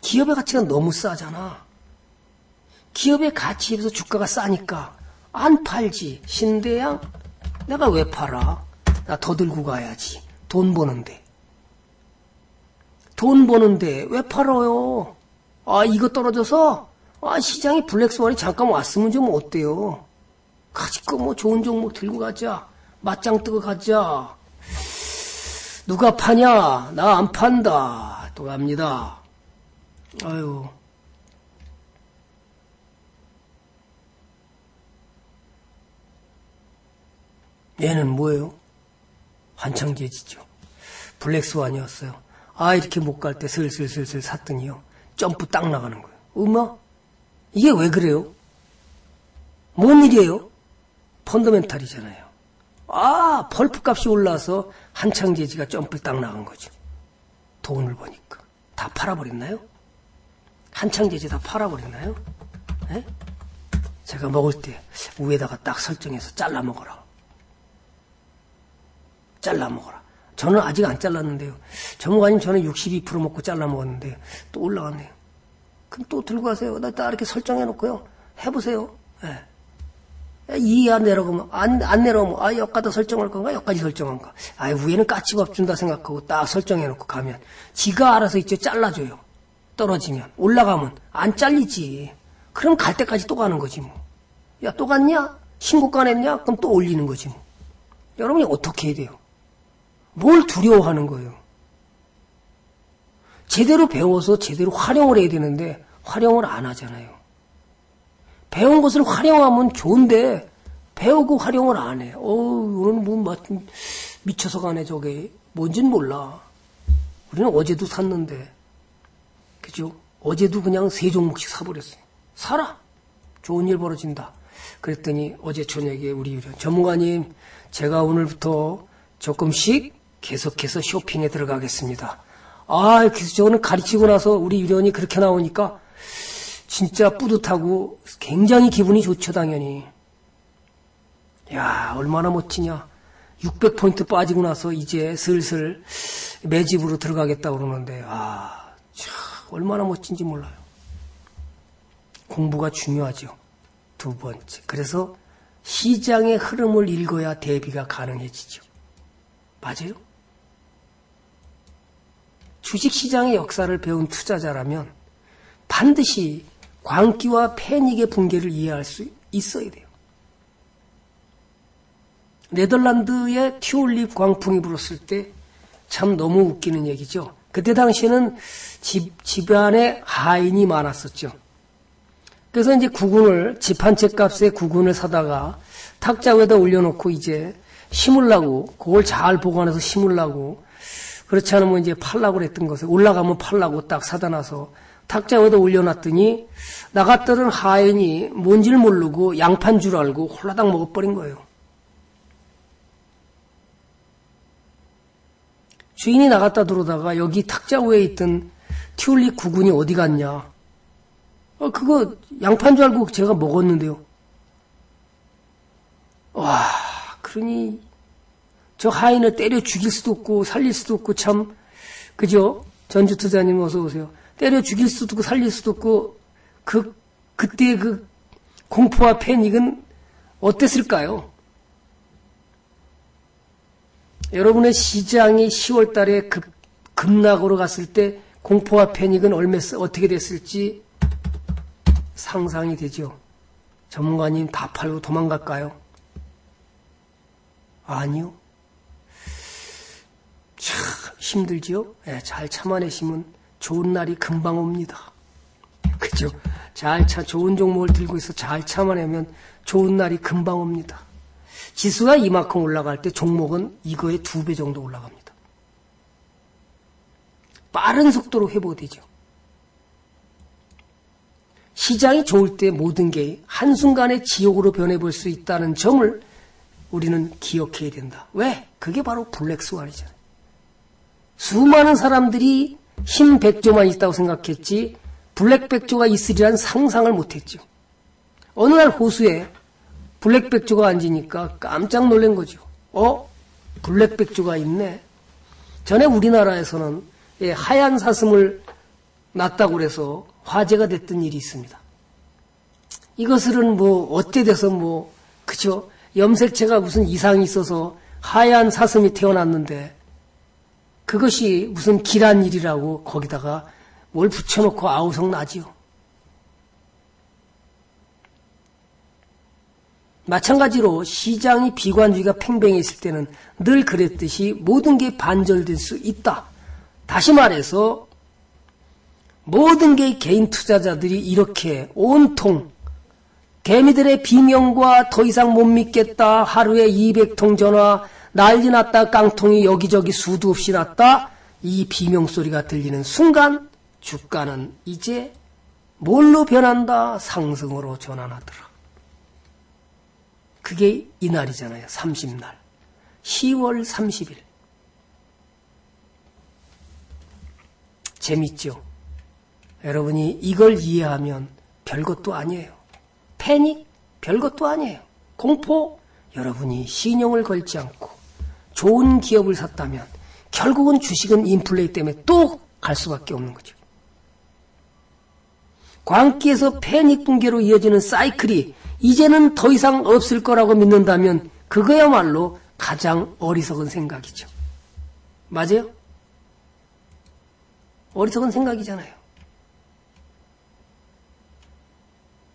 기업의 가치가 너무 싸잖아. 기업의 가치에 비해서 주가가 싸니까 안 팔지. 신대양 내가 왜 팔아? 나 더 들고 가야지. 돈 버는데. 돈 버는데 왜 팔아요? 아, 이거 떨어져서 아, 시장에 블랙스완이 잠깐 왔으면 좀 어때요? 가지고 뭐 좋은 종목 들고 가자. 맞짱 뜨고 가자. 누가 파냐? 나 안 판다. 또 갑니다. 아유. 얘는 뭐예요? 한창제지죠. 블랙스완이었어요. 아, 이렇게 못 갈 때 슬슬슬슬 샀더니요. 점프 딱 나가는 거예요. 엄마? 이게 왜 그래요? 뭔 일이에요? 펀더멘탈이잖아요. 아, 펄프 값이 올라서 한창제지가 점프 딱 나간 거죠. 돈을 버니까. 다 팔아버렸나요? 한창제지 다 팔아버렸나요? 에? 제가 먹을 때 위에다가 딱 설정해서 잘라 먹어라. 잘라 먹어라. 저는 아직 안 잘랐는데요. 전문가님 저는 62% 먹고 잘라 먹었는데 또 올라갔네요. 그럼 또 들고 가세요. 나 딱 이렇게 설정해 놓고요. 해보세요. 예. 이안 내려가면 안, 안 내려오면 아 여기까지 설정할 건가 여기까지 설정한 가 아 위에는 까치밥 준다 생각하고 딱 설정해 놓고 가면 지가 알아서 이제 잘라줘요 떨어지면 올라가면 안 잘리지 그럼 갈 때까지 또 가는 거지 뭐 야 또 갔냐 신고가 냈냐 그럼 또 올리는 거지 뭐 여러분이 어떻게 해야 돼요 뭘 두려워하는 거예요 제대로 배워서 제대로 활용을 해야 되는데 활용을 안 하잖아요 배운 것을 활용하면 좋은데 배우고 활용을 안 해. 어우, 이거는 뭐 미쳐서 가네 저게. 뭔진 몰라. 우리는 어제도 샀는데. 그죠? 어제도 그냥 세 종목씩 사버렸어요. 사라. 좋은 일 벌어진다. 그랬더니 어제 저녁에 우리 전문가님, 제가 오늘부터 조금씩 계속해서 쇼핑에 들어가겠습니다. 아, 그래서 저는 가르치고 나서 우리 유련이 그렇게 나오니까 진짜 뿌듯하고 굉장히 기분이 좋죠, 당연히. 야, 얼마나 멋지냐. 600포인트 빠지고 나서 이제 슬슬 매집으로 들어가겠다 그러는데, 아, 참, 얼마나 멋진지 몰라요. 공부가 중요하죠. 두 번째. 그래서 시장의 흐름을 읽어야 대비가 가능해지죠. 맞아요? 주식시장의 역사를 배운 투자자라면 반드시 광기와 패닉의 붕괴를 이해할 수 있어야 돼요. 네덜란드의 튜올립 광풍이 불었을 때 참 너무 웃기는 얘기죠. 그때 당시에는 집, 집안에 하인이 많았었죠. 그래서 이제 구군을, 집 한 채 값에 구군을 사다가 탁자 위에다 올려놓고 이제 심으려고, 그걸 잘 보관해서 심으려고, 그렇지 않으면 이제 팔라고 그랬던 것을 올라가면 팔라고 딱 사다 놔서 탁자 위에다 올려놨더니 나갔더는 하인이 뭔지를 모르고 양판 줄 알고 홀라당 먹어버린 거예요. 주인이 나갔다 들어오다가 여기 탁자 위에 있던 튤립 구군이 어디 갔냐? 어, 그거 양판 줄 알고 제가 먹었는데요. 와, 그러니 저 하인을 때려 죽일 수도 없고 살릴 수도 없고 참 그죠? 전주 투자님 어서 오세요. 때려 죽일 수도 없고 살릴 수도 없고 그 그때 그 공포와 패닉은 어땠을까요? 여러분의 시장이 10월 달에 급, 급락으로 갔을 때 공포와 패닉은 얼마 어떻게 됐을지 상상이 되죠. 전문가님 다 팔고 도망갈까요? 아니요. 참 힘들지요? 네, 잘 참아내시면 좋은 날이 금방 옵니다. 그죠? 잘 차, 좋은 종목을 들고 있어 잘 참아내면 좋은 날이 금방 옵니다. 지수가 이만큼 올라갈 때 종목은 이거의 두 배 정도 올라갑니다. 빠른 속도로 회복되죠. 시장이 좋을 때 모든 게 한순간에 지옥으로 변해볼 수 있다는 점을 우리는 기억해야 된다. 왜? 그게 바로 블랙스완이잖아요. 수많은 사람들이 흰 백조만 있다고 생각했지 black 백조가 있으리란 상상을 못했죠. 어느 날 호수에 black 백조가 앉으니까 깜짝 놀란 거죠. 어? black 백조가 있네. 전에 우리나라에서는 예, 하얀 사슴을 낳았다고 그래서 화제가 됐던 일이 있습니다. 이것은 뭐 어때 돼서 뭐 그죠? 염색체가 무슨 이상이 있어서 하얀 사슴이 태어났는데 그것이 무슨 길한 일이라고 거기다가 뭘 붙여놓고 아우성 나지요. 마찬가지로 시장이 비관주의가 팽팽해 있을 때는 늘 그랬듯이 모든 게 반절될 수 있다. 다시 말해서 모든 게 개인 투자자들이 이렇게 온통 개미들의 비명과 더 이상 못 믿겠다. 하루에 200통 전화 난리 났다. 깡통이 여기저기 수도 없이 났다. 이 비명 소리가 들리는 순간 주가는 이제 뭘로 변한다? 상승으로 전환하더라. 그게 이날이잖아요. 30날. 10월 30일. 재밌죠? 여러분이 이걸 이해하면 별것도 아니에요. 패닉? 별것도 아니에요. 공포? 여러분이 신용을 걸지 않고 좋은 기업을 샀다면 결국은 주식은 인플레이 때문에 또 갈 수밖에 없는 거죠. 광기에서 패닉 붕괴로 이어지는 사이클이 이제는 더 이상 없을 거라고 믿는다면 그거야말로 가장 어리석은 생각이죠. 맞아요? 어리석은 생각이잖아요.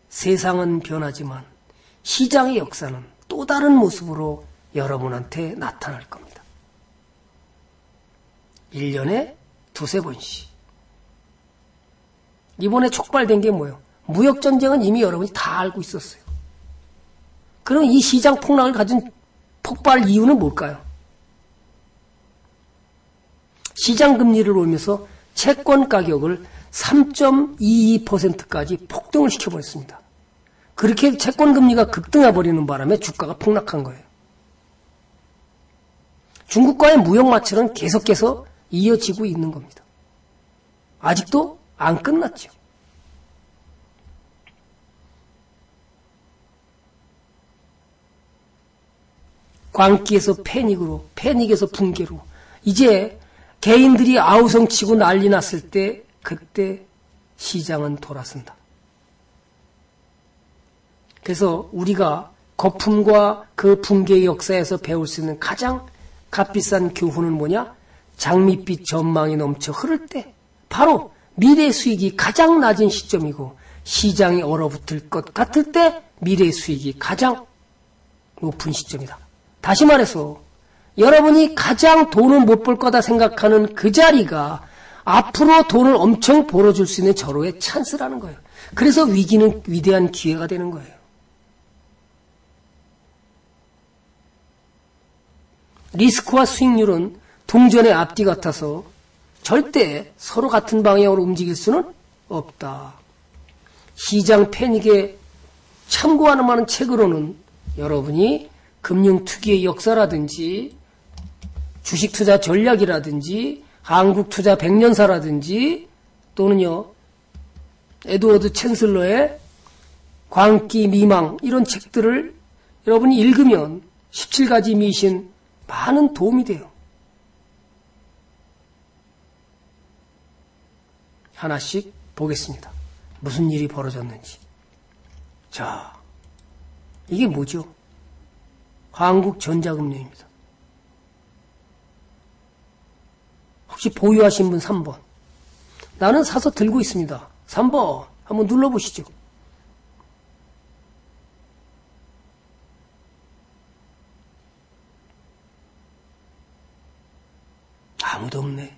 세상은 변하지만 시장의 역사는 또 다른 모습으로 여러분한테 나타날 겁니다. 1년에 두세 번씩. 이번에 촉발된 게 뭐예요? 무역전쟁은 이미 여러분이 다 알고 있었어요. 그럼 이 시장 폭락을 가진 폭발 이유는 뭘까요? 시장 금리를 올면서 채권 가격을 3.22%까지 폭등을 시켜버렸습니다. 그렇게 채권 금리가 급등해 버리는 바람에 주가가 폭락한 거예요. 중국과의 무역 마찰은 계속해서 이어지고 있는 겁니다. 아직도 안 끝났죠. 광기에서 패닉으로, 패닉에서 붕괴로, 이제 개인들이 아우성 치고 난리 났을 때, 그때 시장은 돌아선다. 그래서 우리가 거품과 그 붕괴의 역사에서 배울 수 있는 가장 값비싼 교훈은 뭐냐? 장밋빛 전망이 넘쳐 흐를 때, 바로 미래 수익이 가장 낮은 시점이고, 시장이 얼어붙을 것 같을 때, 미래 수익이 가장 높은 시점이다. 다시 말해서 여러분이 가장 돈을 못 벌 거다 생각하는 그 자리가 앞으로 돈을 엄청 벌어줄 수 있는 절호의 찬스라는 거예요. 그래서 위기는 위대한 기회가 되는 거예요. 리스크와 수익률은 동전의 앞뒤 같아서 절대 서로 같은 방향으로 움직일 수는 없다. 시장 패닉에 참고하는 많은 책으로는 여러분이 금융 투기의 역사라든지 주식 투자 전략이라든지 한국 투자 백년사라든지 또는요 에드워드 챈슬러의 광기 미망 이런 책들을 여러분이 읽으면 17가지 미신 많은 도움이 돼요. 하나씩 보겠습니다. 무슨 일이 벌어졌는지. 자, 이게 뭐죠? 한국전자금융입니다. 혹시 보유하신 분 3번. 나는 사서 들고 있습니다. 3번. 한번 눌러보시죠. 아무도 없네.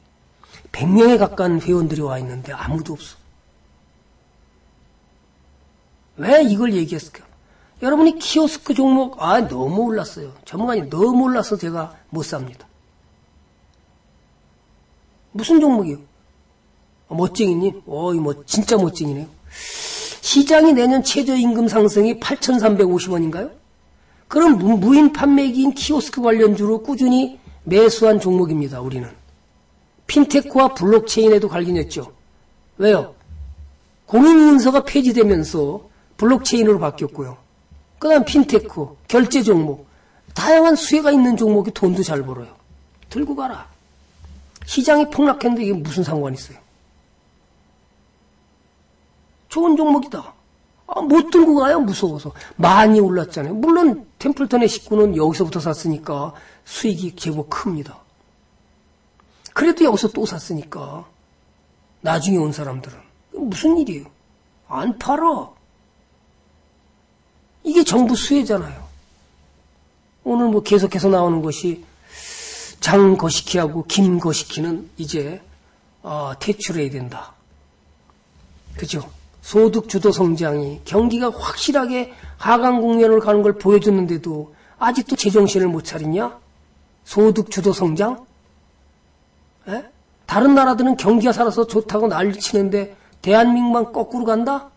100명에 가까운 회원들이 와 있는데 아무도 없어. 왜 이걸 얘기했을까? 여러분이 키오스크 종목, 아, 너무 올랐어요. 전문가님 너무 올라서 제가 못 삽니다. 무슨 종목이요? 아, 멋쟁이님? 어이, 뭐, 진짜 멋쟁이네요. 시장이 내년 최저임금 상승이 8,350원인가요? 그럼 무인 판매기인 키오스크 관련주로 꾸준히 매수한 종목입니다, 우리는. fintech와 blockchain에도 관련했죠. 왜요? 공인인증서가 폐지되면서 blockchain으로 바뀌었고요. 그 다음 핀테크, 결제 종목, 다양한 수혜가 있는 종목이 돈도 잘 벌어요. 들고 가라. 시장이 폭락했는데 이게 무슨 상관이 있어요? 좋은 종목이다. 아, 못 들고 가요, 무서워서. 많이 올랐잖아요. 물론 템플턴의 식구는 여기서부터 샀으니까 수익이 제법 큽니다. 그래도 여기서 또 샀으니까. 나중에 온 사람들은. 무슨 일이에요? 안 팔아. 이게 정부 수혜잖아요. 오늘 뭐 계속해서 나오는 것이 장거시키하고 김거시키는 이제 어, 퇴출해야 된다. 그죠? 소득 주도 성장이 경기가 확실하게 하강 국면을 가는 걸 보여줬는데도 아직도 제정신을 못 차리냐? 소득 주도 성장? 에? 다른 나라들은 경기가 살아서 좋다고 난리 치는데 대한민국만 거꾸로 간다?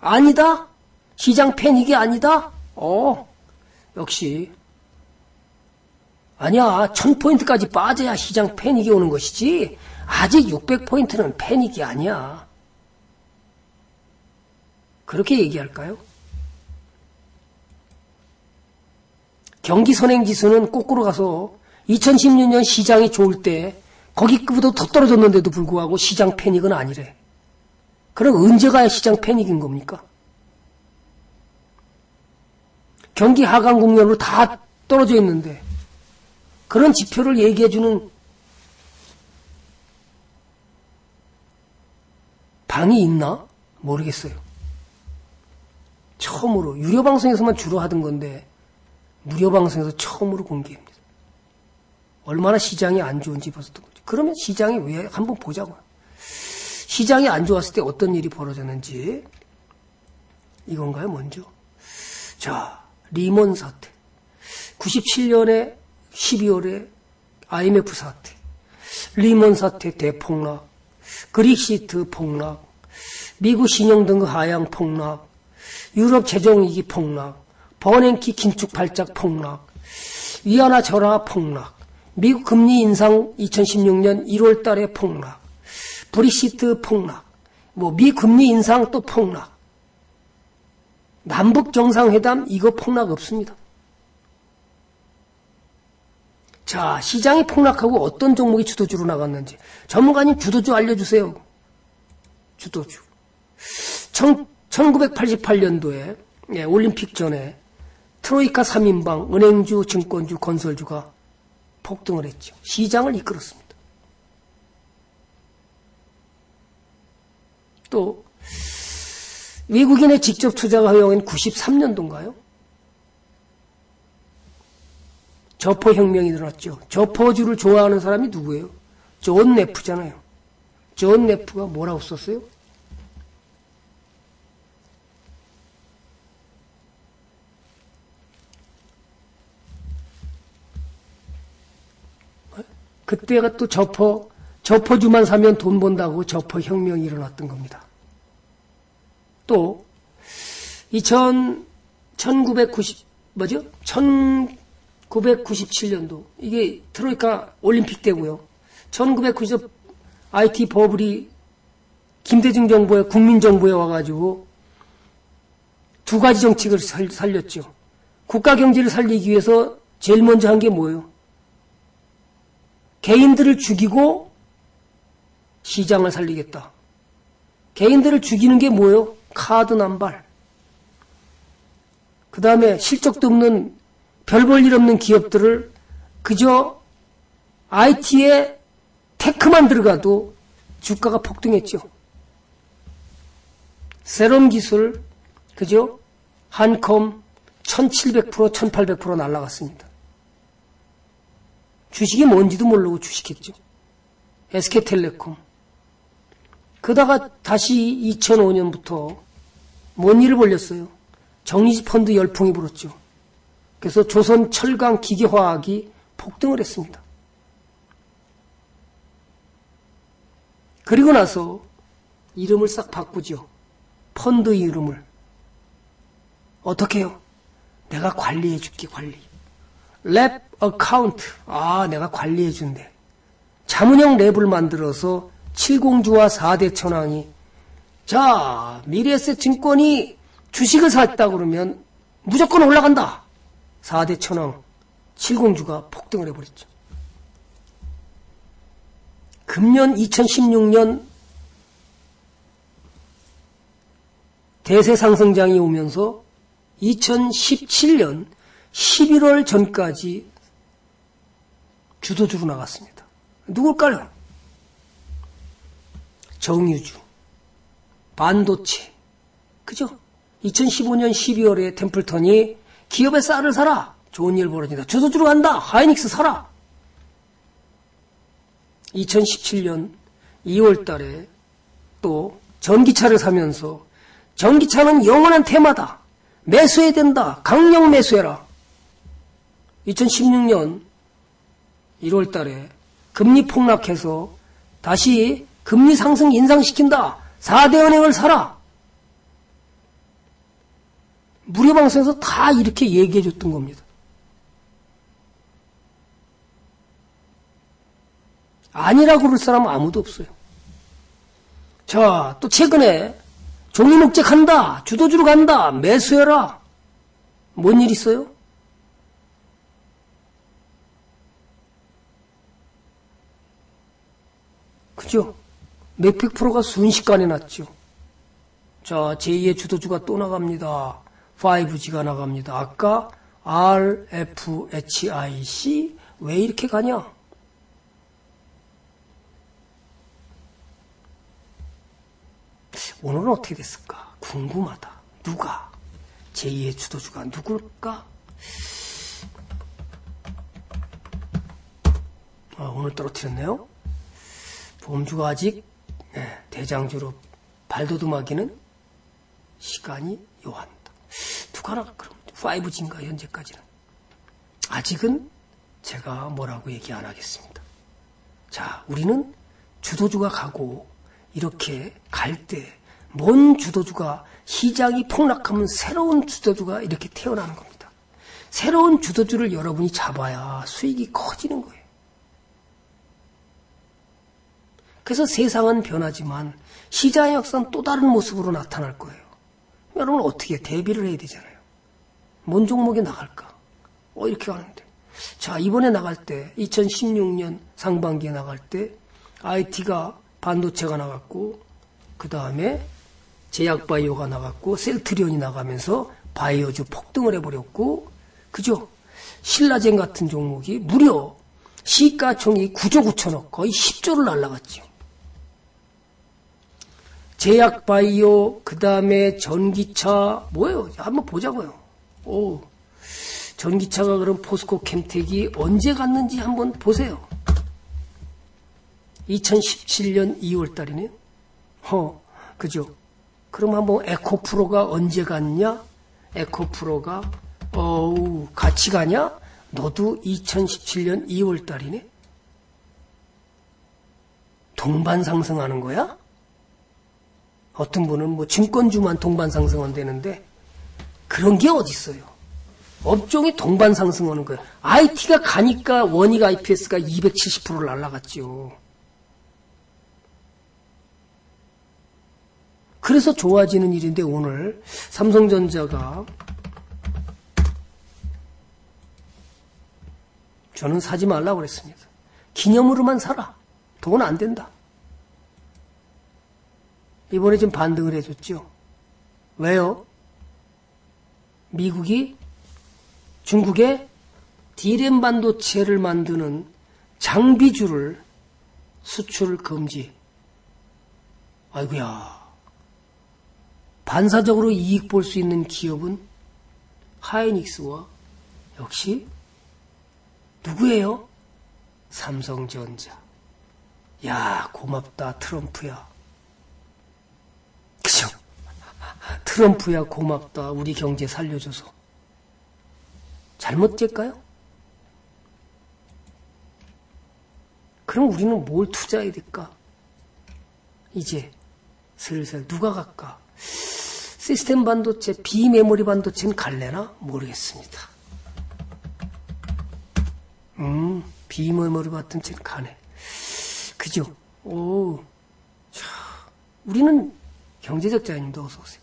아니다? 시장 패닉이 아니다? 어, 역시. 아니야, 1000포인트까지 빠져야 시장 패닉이 오는 것이지, 아직 600포인트는 패닉이 아니야. 그렇게 얘기할까요? 경기 선행 지수는 거꾸로 가서 2016년 시장이 좋을 때 거기보다 더 떨어졌는데도 불구하고 시장 패닉은 아니래. 그럼 언제 가야 시장 패닉인 겁니까? 경기 하강 국면으로 다 떨어져 있는데 그런 지표를 얘기해주는 방이 있나? 모르겠어요. 처음으로 유료 방송에서만 주로 하던 건데 무료 방송에서 처음으로 공개합니다. 얼마나 시장이 안 좋은지 봤었던 거죠. 그러면 시장이 왜 한번 보자고. 시장이 안 좋았을 때 어떤 일이 벌어졌는지 이건가요, 먼저? 자, 리먼 사태. 97년에 12월에 IMF 사태. 리먼 사태 대폭락. 그렉시트 폭락. 미국 신용등급 하향 폭락. 유럽 재정위기 폭락. 버냉키 긴축 발작 폭락. 위안화 절하 폭락. 미국 금리 인상 2016년 1월 달에 폭락. 브렉시트 폭락. 뭐, 미 금리 인상 또 폭락. 남북 정상회담 이거 폭락 없습니다. 자, 시장이 폭락하고 어떤 종목이 주도주로 나갔는지 전문가님 주도주 알려주세요. 주도주. 1988년도에 예, 올림픽 전에 트로이카 3인방 은행주, 증권주, 건설주가 폭등을 했죠. 시장을 이끌었습니다. 또 외국인의 직접 투자가 허용한 93년도인가요? 저PER 혁명이 일어났죠. 저PER주를 좋아하는 사람이 누구예요? 존 네프잖아요. 존 네프가 뭐라고 썼어요? 그때가 또 저PER, 저PER주만 사면 돈 번다고 저PER 혁명이 일어났던 겁니다. 또, 2000, 1990, 뭐죠? 1997년도. 이게 트로이카 올림픽 때고요. 1990 IT 버블이 김대중 정부의 국민정부에 와가지고 두 가지 정책을 살 렸죠. 국가 경제를 살리기 위해서 제일 먼저 한 게 뭐예요? 개인들을 죽이고 시장을 살리겠다. 개인들을 죽이는 게 뭐예요? 카드 남발. 그 다음에 실적도 없는 별 볼 일 없는 기업들을 그저 IT에 테크만 들어가도 주가가 폭등했죠. 세럼 기술, 그죠? 한컴 1700%, 1800% 날라갔습니다. 주식이 뭔지도 모르고 주식했죠. SK텔레콤. 그러다가 다시 2005년부터 뭔 일을 벌렸어요? 정리지 펀드 열풍이 불었죠. 그래서 조선 철강 기계화학이 폭등을 했습니다. 그리고 나서 이름을 싹 바꾸죠. 펀드 이름을. 어떻게 해요? 내가 관리해 줄게, 관리. wrap account. 아, 내가 관리해 준대. 자문형 wrap을 만들어서 7공주와 4대 천왕이 자, 미래에셋 증권이 주식을 샀다 그러면 무조건 올라간다. 4대 천왕 7공주가 폭등을 해버렸죠. 금년 2016년 대세 상승장이 오면서 2017년 11월 전까지 주도주로 나갔습니다. 누굴까요? 정유주, 반도체, 그죠? 2015년 12월에 템플턴이 기업의 쌀을 사라. 좋은 일 벌어진다. 주소주로 간다. 하이닉스 사라. 2017년 2월 달에 또 전기차를 사면서 전기차는 영원한 테마다. 매수해야 된다. 강력 매수해라. 2016년 1월 달에 금리 폭락해서 다시 금리 상승 인상시킨다. 4대 은행을 사라. 무료 방송에서 다 이렇게 얘기해 줬던 겁니다. 아니라고 그럴 사람은 아무도 없어요. 자, 또 최근에 종이 목적한다. 주도주로 간다. 매수해라. 뭔 일 있어요? 그죠? 몇백 프로가 순식간에 났죠. 자, 제2의 주도주가 또 나갑니다. 5G가 나갑니다. 아까 RFHIC 왜 이렇게 가냐? 오늘은 어떻게 됐을까? 궁금하다. 누가? 제2의 주도주가 누굴까? 아, 오늘 떨어뜨렸네요. 보험주가 아직 네, 대장주로 발돋움하기는 시간이 요한다. 누가나 그럼 5G인가 현재까지는 아직은 제가 뭐라고 얘기 안 하겠습니다. 자, 우리는 주도주가 가고 이렇게 갈때뭔 주도주가 시장이 폭락하면 새로운 주도주가 이렇게 태어나는 겁니다. 새로운 주도주를 여러분이 잡아야 수익이 커지는 거예요. 그래서 세상은 변하지만 시장의 역사는 또 다른 모습으로 나타날 거예요. 여러분 어떻게 대비를 해야 되잖아요. 뭔 종목에 나갈까? 어 이렇게 가는데. 자 이번에 나갈 때 2016년 상반기에 나갈 때 IT가 반도체가 나갔고 그 다음에 제약바이오가 나갔고 셀트리온이 나가면서 바이오주 폭등을 해버렸고 그죠? 신라젠 같은 종목이 무려 시가총이 9조 9천억 거의 10조를 날라갔죠. 제약 바이오 그 다음에 전기차 뭐예요? 한번 보자고요. 오 전기차가 그럼 포스코 캠텍이 언제 갔는지 한번 보세요. 2017년 2월 달이네요. 어, 그죠? 그럼 한번 에코프로가 언제 갔냐? 에코프로가, 어우, 같이 가냐? 너도 2017년 2월 달이네? 동반 상승하는 거야? 어떤 분은 뭐 증권주만 동반 상승한다는데 그런 게 어딨어요. 업종이 동반 상승하는 거예요. IT가 가니까 원익 IPS가 270%를 날라갔죠. 그래서 좋아지는 일인데 오늘 삼성전자가 저는 사지 말라고 그랬습니다. 기념으로만 사라. 돈안 된다. 이번에 좀 반등을 해줬죠. 왜요? 미국이 중국에 디램 반도체를 만드는 장비주를 수출 금지. 아이구야 반사적으로 이익 볼 수 있는 기업은 하이닉스와 역시 누구예요? 삼성전자. 야, 고맙다, 트럼프야. 그죠? 트럼프야, 고맙다. 우리 경제 살려줘서. 잘못될까요? 그럼 우리는 뭘 투자해야 될까? 이제 슬슬 누가 갈까? 시스템 반도체, 비메모리 반도체는 갈래나? 모르겠습니다. 음, 비메모리 반도체는 가네. 그죠? 오, 자, 우리는 경제적 자인도 어서 오세요.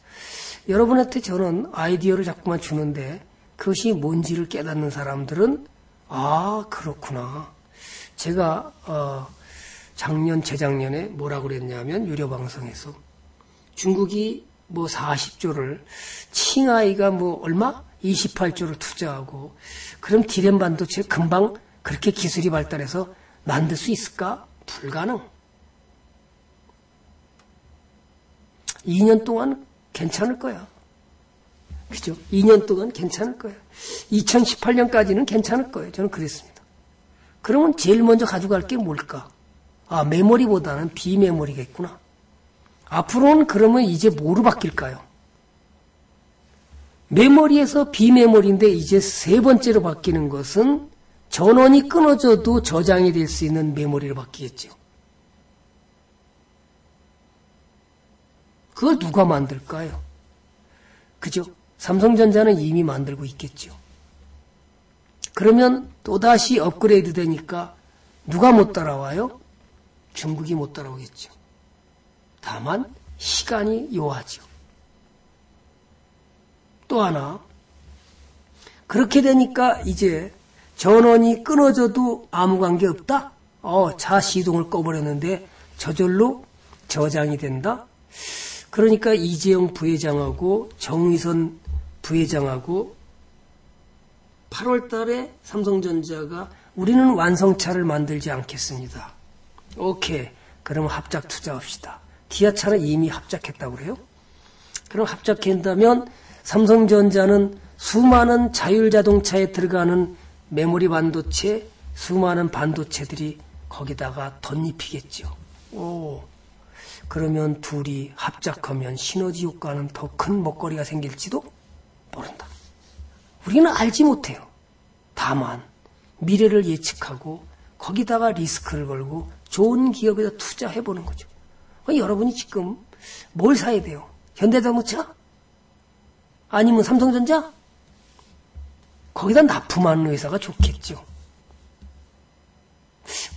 여러분한테 저는 아이디어를 자꾸만 주는데 그것이 뭔지를 깨닫는 사람들은 아 그렇구나. 제가 어, 작년 재작년에 뭐라고 그랬냐면 유료 방송에서 중국이 뭐 40조를 칭하이가 뭐 얼마 28조를 투자하고 그럼 디램 반도체 금방 그렇게 기술이 발달해서 만들 수 있을까? 불가능. 2년 동안 괜찮을 거야. 그죠? 2년 동안 괜찮을 거예요. 2018년까지는 괜찮을 거예요. 저는 그랬습니다. 그러면 제일 먼저 가져갈 게 뭘까? 아, 메모리보다는 비메모리겠구나. 앞으로는 그러면 이제 뭐로 바뀔까요? 메모리에서 비메모리인데 이제 세 번째로 바뀌는 것은 전원이 끊어져도 저장이 될 수 있는 메모리로 바뀌겠죠. 그걸 누가 만들까요? 그죠? 삼성전자는 이미 만들고 있겠죠. 그러면 또다시 업그레이드 되니까 누가 못 따라와요? 중국이 못 따라오겠죠. 다만 시간이 요하죠. 또 하나 그렇게 되니까 이제 전원이 끊어져도 아무 관계 없다. 어, 자 시동을 꺼버렸는데 저절로 저장이 된다. 그러니까 이재용 부회장하고 정의선 부회장하고 8월 달에 삼성전자가 우리는 완성차를 만들지 않겠습니다. 오케이. 그럼 합작 투자합시다. 기아차는 이미 합작했다고 그래요? 그럼 합작한다면 삼성전자는 수많은 자율자동차에 들어가는 메모리 반도체, 수많은 반도체들이 거기다가 덧입히겠죠. 오. 그러면 둘이 합작하면 시너지 효과는 더 큰 먹거리가 생길지도 모른다. 우리는 알지 못해요. 다만 미래를 예측하고 거기다가 리스크를 걸고 좋은 기업에다 투자해 보는 거죠. 여러분이 지금 뭘 사야 돼요? 현대자동차? 아니면 삼성전자? 거기다 납품하는 회사가 좋겠죠.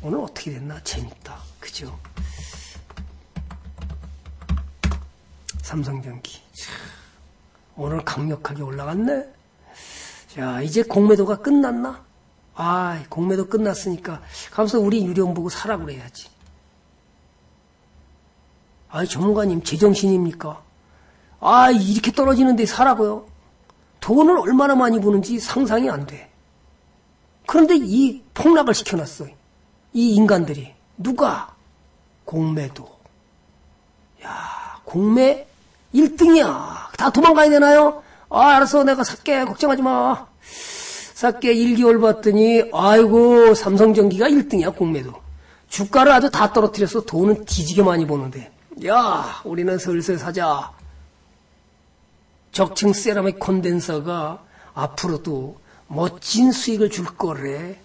오늘 어떻게 됐나? 재밌다. 그죠? 삼성전기. 오늘 강력하게 올라갔네. 자, 이제 공매도가 끝났나? 아, 공매도 끝났으니까 가면서 우리 유령 보고 사라 그래야지. 아이, 전문가님, 제정신입니까? 아, 이렇게 떨어지는데 사라고요? 돈을 얼마나 많이 버는지 상상이 안 돼. 그런데 이 폭락을 시켜놨어. 이 인간들이. 누가? 공매도. 야, 공매 1등이야. 다 도망가야 되나요? 아, 알았어. 내가 살게. 걱정하지 마. 살게 1개월 봤더니, 아이고, 삼성전기가 1등이야, 공매도. 주가를 아주 다 떨어뜨려서 돈은 뒤지게 많이 버는데. 야, 우리는 슬슬 사자. 적층 세라믹 콘덴서가 앞으로도 멋진 수익을 줄 거래.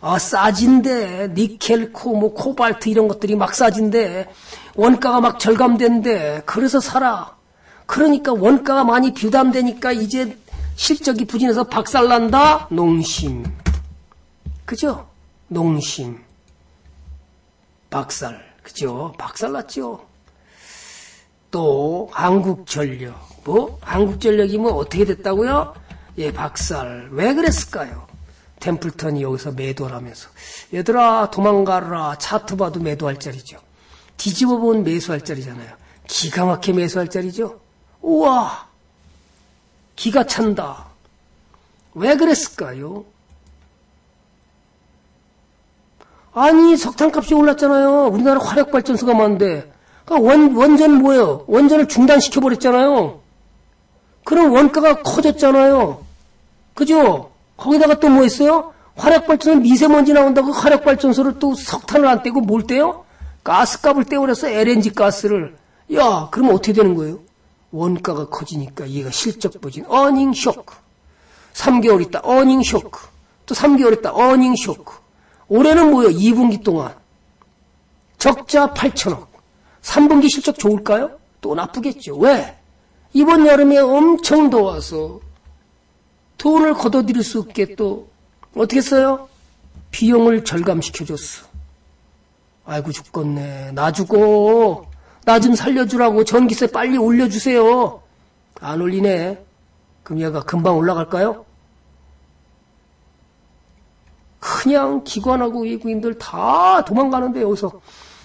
아, 싸진데, 니켈, 코, 뭐, 코발트 이런 것들이 막 싸진데, 원가가 막 절감된데, 그래서 사라. 그러니까 원가가 많이 부담되니까 이제 실적이 부진해서 박살난다? 농심. 그죠? 농심. 박살. 그죠? 박살났죠? 또, 한국전력. 뭐, 한국전력이 뭐 어떻게 됐다고요? 예, 박살. 왜 그랬을까요? 템플턴이 여기서 매도를 하면서. 얘들아, 도망가라. 차트 봐도 매도할 자리죠. 뒤집어 보면 매수할 자리잖아요. 기가 막혀 매수할 자리죠? 우와! 기가 찬다. 왜 그랬을까요? 아니, 석탄값이 올랐잖아요. 우리나라 화력발전소가 많은데. 그러니까 원, 원전 뭐예요? 원전을 중단시켜버렸잖아요. 그럼 원가가 커졌잖아요. 그죠? 거기다가 또뭐 있어요? 화력발전소 미세먼지 나온다고 화력발전소를 또 석탄을 안 때고 뭘 때요? 가스값을 때버려서 LNG 가스를. 야, 그러면 어떻게 되는 거예요? 원가가 커지니까 얘가 실적 부진, earning shock. 3개월 있다, earning shock. 또 3개월 있다, earning shock. 올해는 뭐예요? 2분기 동안. 적자 8천억. 3분기 실적 좋을까요? 또 나쁘겠죠. 왜? 이번 여름에 엄청 더워서 돈을 걷어들일 수 없게 또 어떻게 했어요? 비용을 절감시켜줬어. 아이고 죽겠네. 나 죽어. 나 좀 살려주라고 전기세 빨리 올려주세요. 안 올리네. 그럼 얘가 금방 올라갈까요? 그냥 기관하고 외국인들 다 도망가는데 여기서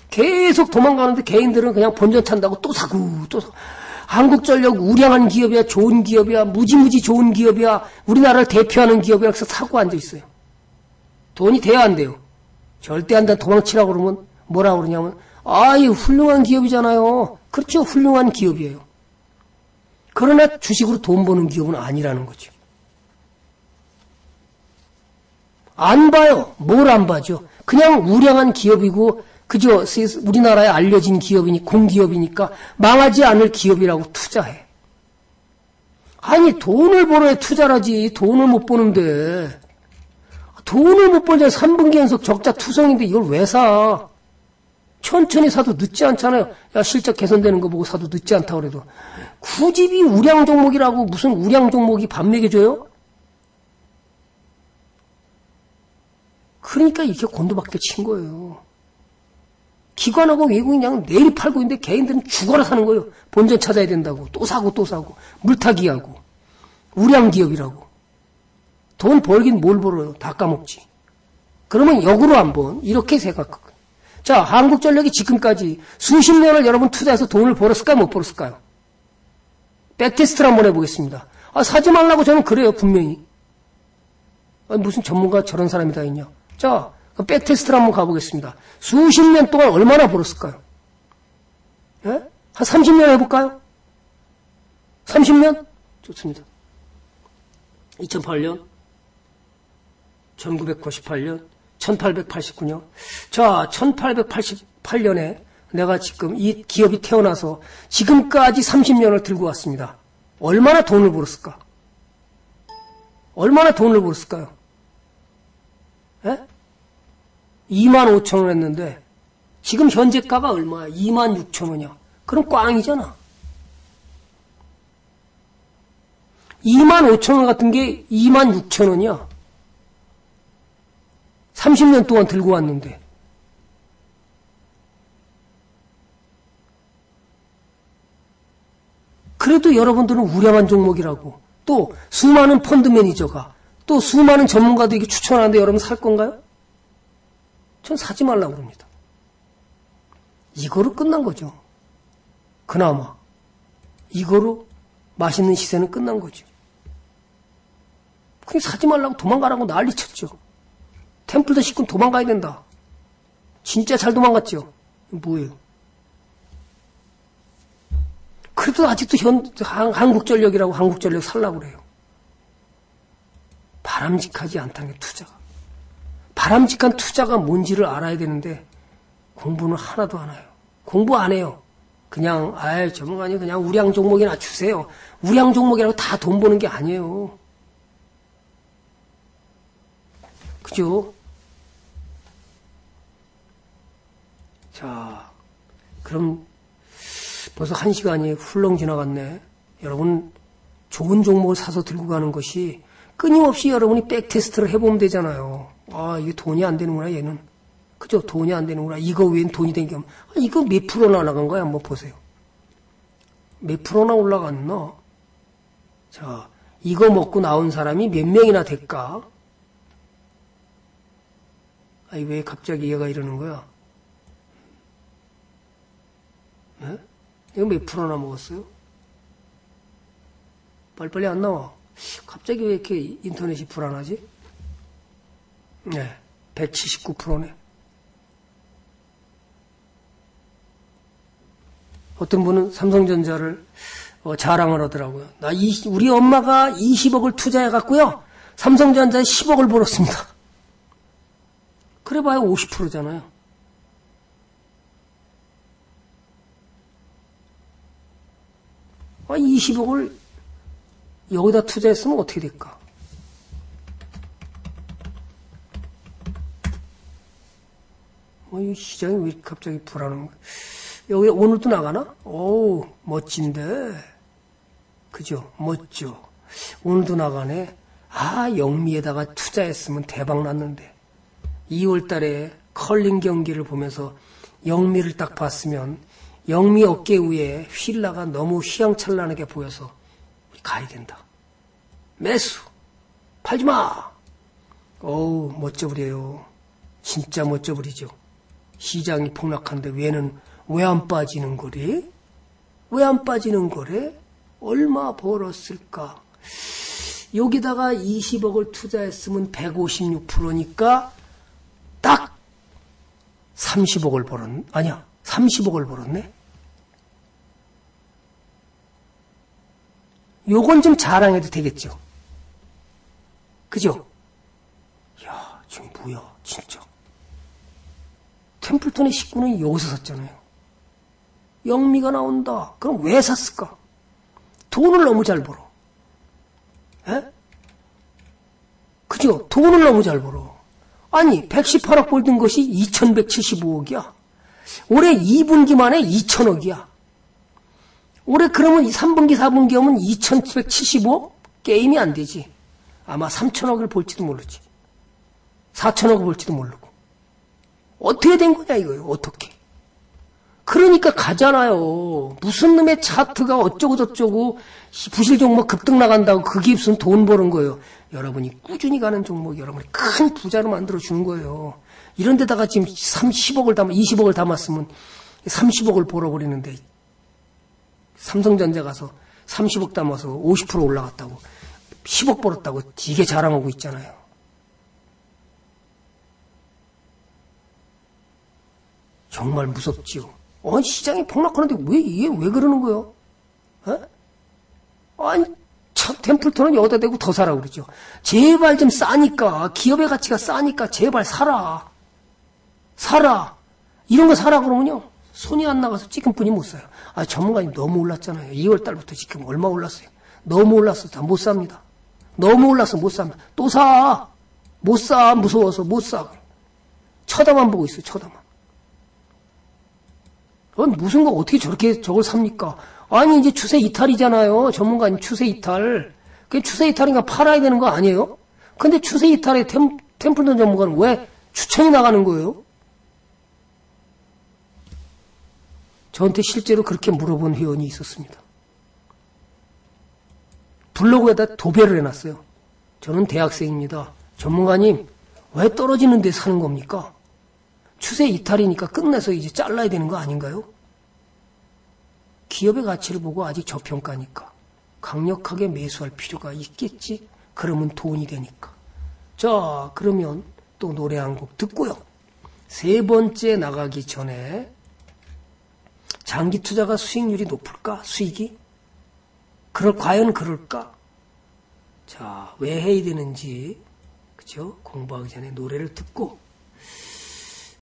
계속 도망가는데 개인들은 그냥 본전 찬다고 또 사고 또 사고. 한국전력 우량한 기업이야, 좋은 기업이야, 무지무지 좋은 기업이야, 우리나라를 대표하는 기업이야, 그래서 사고 앉아 있어요. 돈이 돼야 안 돼요. 절대 안 돼. 도망치라고 그러면 뭐라 그러냐면, 아이, 훌륭한 기업이잖아요. 그렇죠. 훌륭한 기업이에요. 그러나 주식으로 돈 버는 기업은 아니라는 거죠. 안 봐요. 뭘 안 봐죠. 그냥 우량한 기업이고 그저 우리나라에 알려진 기업이니 공기업이니까 망하지 않을 기업이라고 투자해. 아니 돈을 벌어야 투자라지 돈을 못 버는데 돈을 못 벌자 3분기 연속 적자 투성인데 이걸 왜 사? 천천히 사도 늦지 않잖아요. 야 실적 개선되는 거 보고 사도 늦지 않다 그래도 굳이 우량 종목이라고 무슨 우량 종목이 밥 먹여줘요? 그러니까 이렇게 곤도박대 친 거예요. 기관하고 외국인 그냥 내일 팔고 있는데 개인들은 죽어라 사는 거예요. 본전 찾아야 된다고. 또 사고 또 사고. 물타기 하고. 우량 기업이라고. 돈 벌긴 뭘 벌어요. 다 까먹지. 그러면 역으로 한번 이렇게 생각하고. 자, 한국전력이 지금까지 수십 년을 여러분 투자해서 돈을 벌었을까요? 못 벌었을까요? 백테스트를 한번 해보겠습니다. 아, 사지 말라고 저는 그래요, 분명히. 아, 무슨 전문가 저런 사람이 다 있냐. 자, 그 백테스트를 한번 가보겠습니다. 수십 년 동안 얼마나 벌었을까요? 예? 한 30년 해볼까요? 30년? 좋습니다. 2008년, 1998년, 1889년. 자, 1888년에 내가 지금 이 기업이 태어나서 지금까지 30년을 들고 왔습니다. 얼마나 돈을 벌었을까? 얼마나 돈을 벌었을까요? 예? 2만 5천 원 했는데 지금 현재가가 얼마야? 2만 6천 원이야. 그럼 꽝이잖아. 2만 5천 원 같은 게 2만 6천 원이야. 30년 동안 들고 왔는데. 그래도 여러분들은 우량한 종목이라고. 또 수많은 펀드 매니저가 또 수많은 전문가들이 추천하는데 여러분 살 건가요? 전 사지 말라고 그럽니다. 이거로 끝난 거죠. 그나마. 이거로 맛있는 시세는 끝난 거죠. 그냥 사지 말라고 도망가라고 난리 쳤죠. 템플도 싣고 도망가야 된다. 진짜 잘 도망갔죠. 뭐예요? 그래도 아직도 현, 한국전력이라고 한국전력 살라고 그래요. 바람직하지 않다는 게 투자가. 바람직한 투자가 뭔지를 알아야 되는데 공부는 하나도 안 해요. 공부 안 해요. 그냥 아이 전문가님 그냥 우량 종목이나 주세요. 우량 종목이라고 다 돈 버는 게 아니에요. 그죠? 자, 그럼 벌써 한 시간이 훌렁 지나갔네. 여러분 좋은 종목을 사서 들고 가는 것이 끊임없이 여러분이 백테스트를 해보면 되잖아요. 아, 이게 돈이 안 되는구나, 얘는. 그죠? 돈이 안 되는구나. 이거 웬 돈이 된 게 아, 이거 몇 프로나 나간 거야? 한번 보세요. 몇 프로나 올라갔나? 자, 이거 먹고 나온 사람이 몇 명이나 될까? 아니, 왜 갑자기 얘가 이러는 거야? 네? 이거 몇 프로나 먹었어요? 빨리빨리 안 나와. 갑자기 왜 이렇게 인터넷이 불안하지? 네, 179%네. 어떤 분은 삼성전자를 어, 자랑을 하더라고요. 나 20, 우리 엄마가 20억을 투자해 갖고요. 삼성전자에 10억을 벌었습니다. 그래 봐야 50%잖아요. 20억을 여기다 투자했으면 어떻게 될까? 어, 이 시장이 왜 갑자기 불안한 거야? 여기 오늘도 나가나? 오, 멋진데. 그죠? 멋져. 오늘도 나가네. 아, 영미에다가 투자했으면 대박 났는데. 2월 달에 컬링 경기를 보면서 영미를 딱 봤으면 영미 어깨 위에 휠라가 너무 휘황찬란하게 보여서 가야 된다. 매수! 팔지 마! 어우, 멋져 버려요. 진짜 멋져 버리죠. 시장이 폭락한데 왜는 왜 안 빠지는 거래? 왜 안 빠지는 거래? 얼마 벌었을까? 여기다가 20억을 투자했으면 156%니까 딱 30억을 벌었, 아니야, 30억을 벌었네? 요건 좀 자랑해도 되겠죠? 그죠? 야, 지금 뭐야, 진짜. 템플턴의 식구는 여기서 샀잖아요. 영미가 나온다. 그럼 왜 샀을까? 돈을 너무 잘 벌어. 에? 그죠? 돈을 너무 잘 벌어. 아니, 118억 벌던 것이 2175억이야. 올해 2분기 만에 2000억이야. 올해 그러면 3분기, 4분기 하면 2775억? 게임이 안 되지. 아마 3천억을 볼지도 모르지. 4천억을 볼지도 모르고. 어떻게 된 거냐 이거예요. 어떻게. 그러니까 가잖아요. 무슨 놈의 차트가 어쩌고 저쩌고 부실 종목 급등 나간다고 그게 무슨 돈 버는 거예요. 여러분이 꾸준히 가는 종목 여러분이 큰 부자로 만들어 주는 거예요. 이런 데다가 지금 30억을 담아 20억을 담았으면 30억을 벌어버리는데 삼성전자 가서 30억 담아서 50% 올라갔다고 10억 벌었다고 되게 자랑하고 있잖아요. 정말 무섭지요. 아니 시장이 폭락하는데 왜 이게 왜 그러는 거예요? 에? 아니 참 템플턴은 여기다 대고 더 사라 그러죠. 제발 좀 싸니까 기업의 가치가 싸니까 제발 사라. 사라. 이런 거 사라 그러면요. 손이 안 나가서 찌끔뿐이 못 사요. 아 전문가님 너무 올랐잖아요. 2월 달부터 지금 얼마 올랐어요? 너무 올랐어. 다 못 삽니다. 너무 올라서 못 삽니다. 또 사. 못 사. 무서워서 못 사. 쳐다만 보고 있어요. 쳐다만. 그건 무슨 거 어떻게 저렇게 저걸 삽니까? 아니 이제 추세 이탈이잖아요. 전문가님 추세 이탈. 그 추세 이탈인가 팔아야 되는 거 아니에요? 근데 추세 이탈에 템, 템플턴 전문가는 왜 추천이 나가는 거예요? 저한테 실제로 그렇게 물어본 회원이 있었습니다. 블로그에다 도배를 해놨어요. 저는 대학생입니다. 전문가님, 왜 떨어지는 데 사는 겁니까? 추세 이탈이니까 끝내서 이제 잘라야 되는 거 아닌가요? 기업의 가치를 보고 아직 저평가니까 강력하게 매수할 필요가 있겠지? 그러면 돈이 되니까. 자, 그러면 또 노래 한 곡 듣고요. 세 번째 나가기 전에 장기 투자가 수익률이 높을까? 수익이? 그럴, 과연 그럴까? 자, 왜 해야 되는지, 그죠? 공부하기 전에 노래를 듣고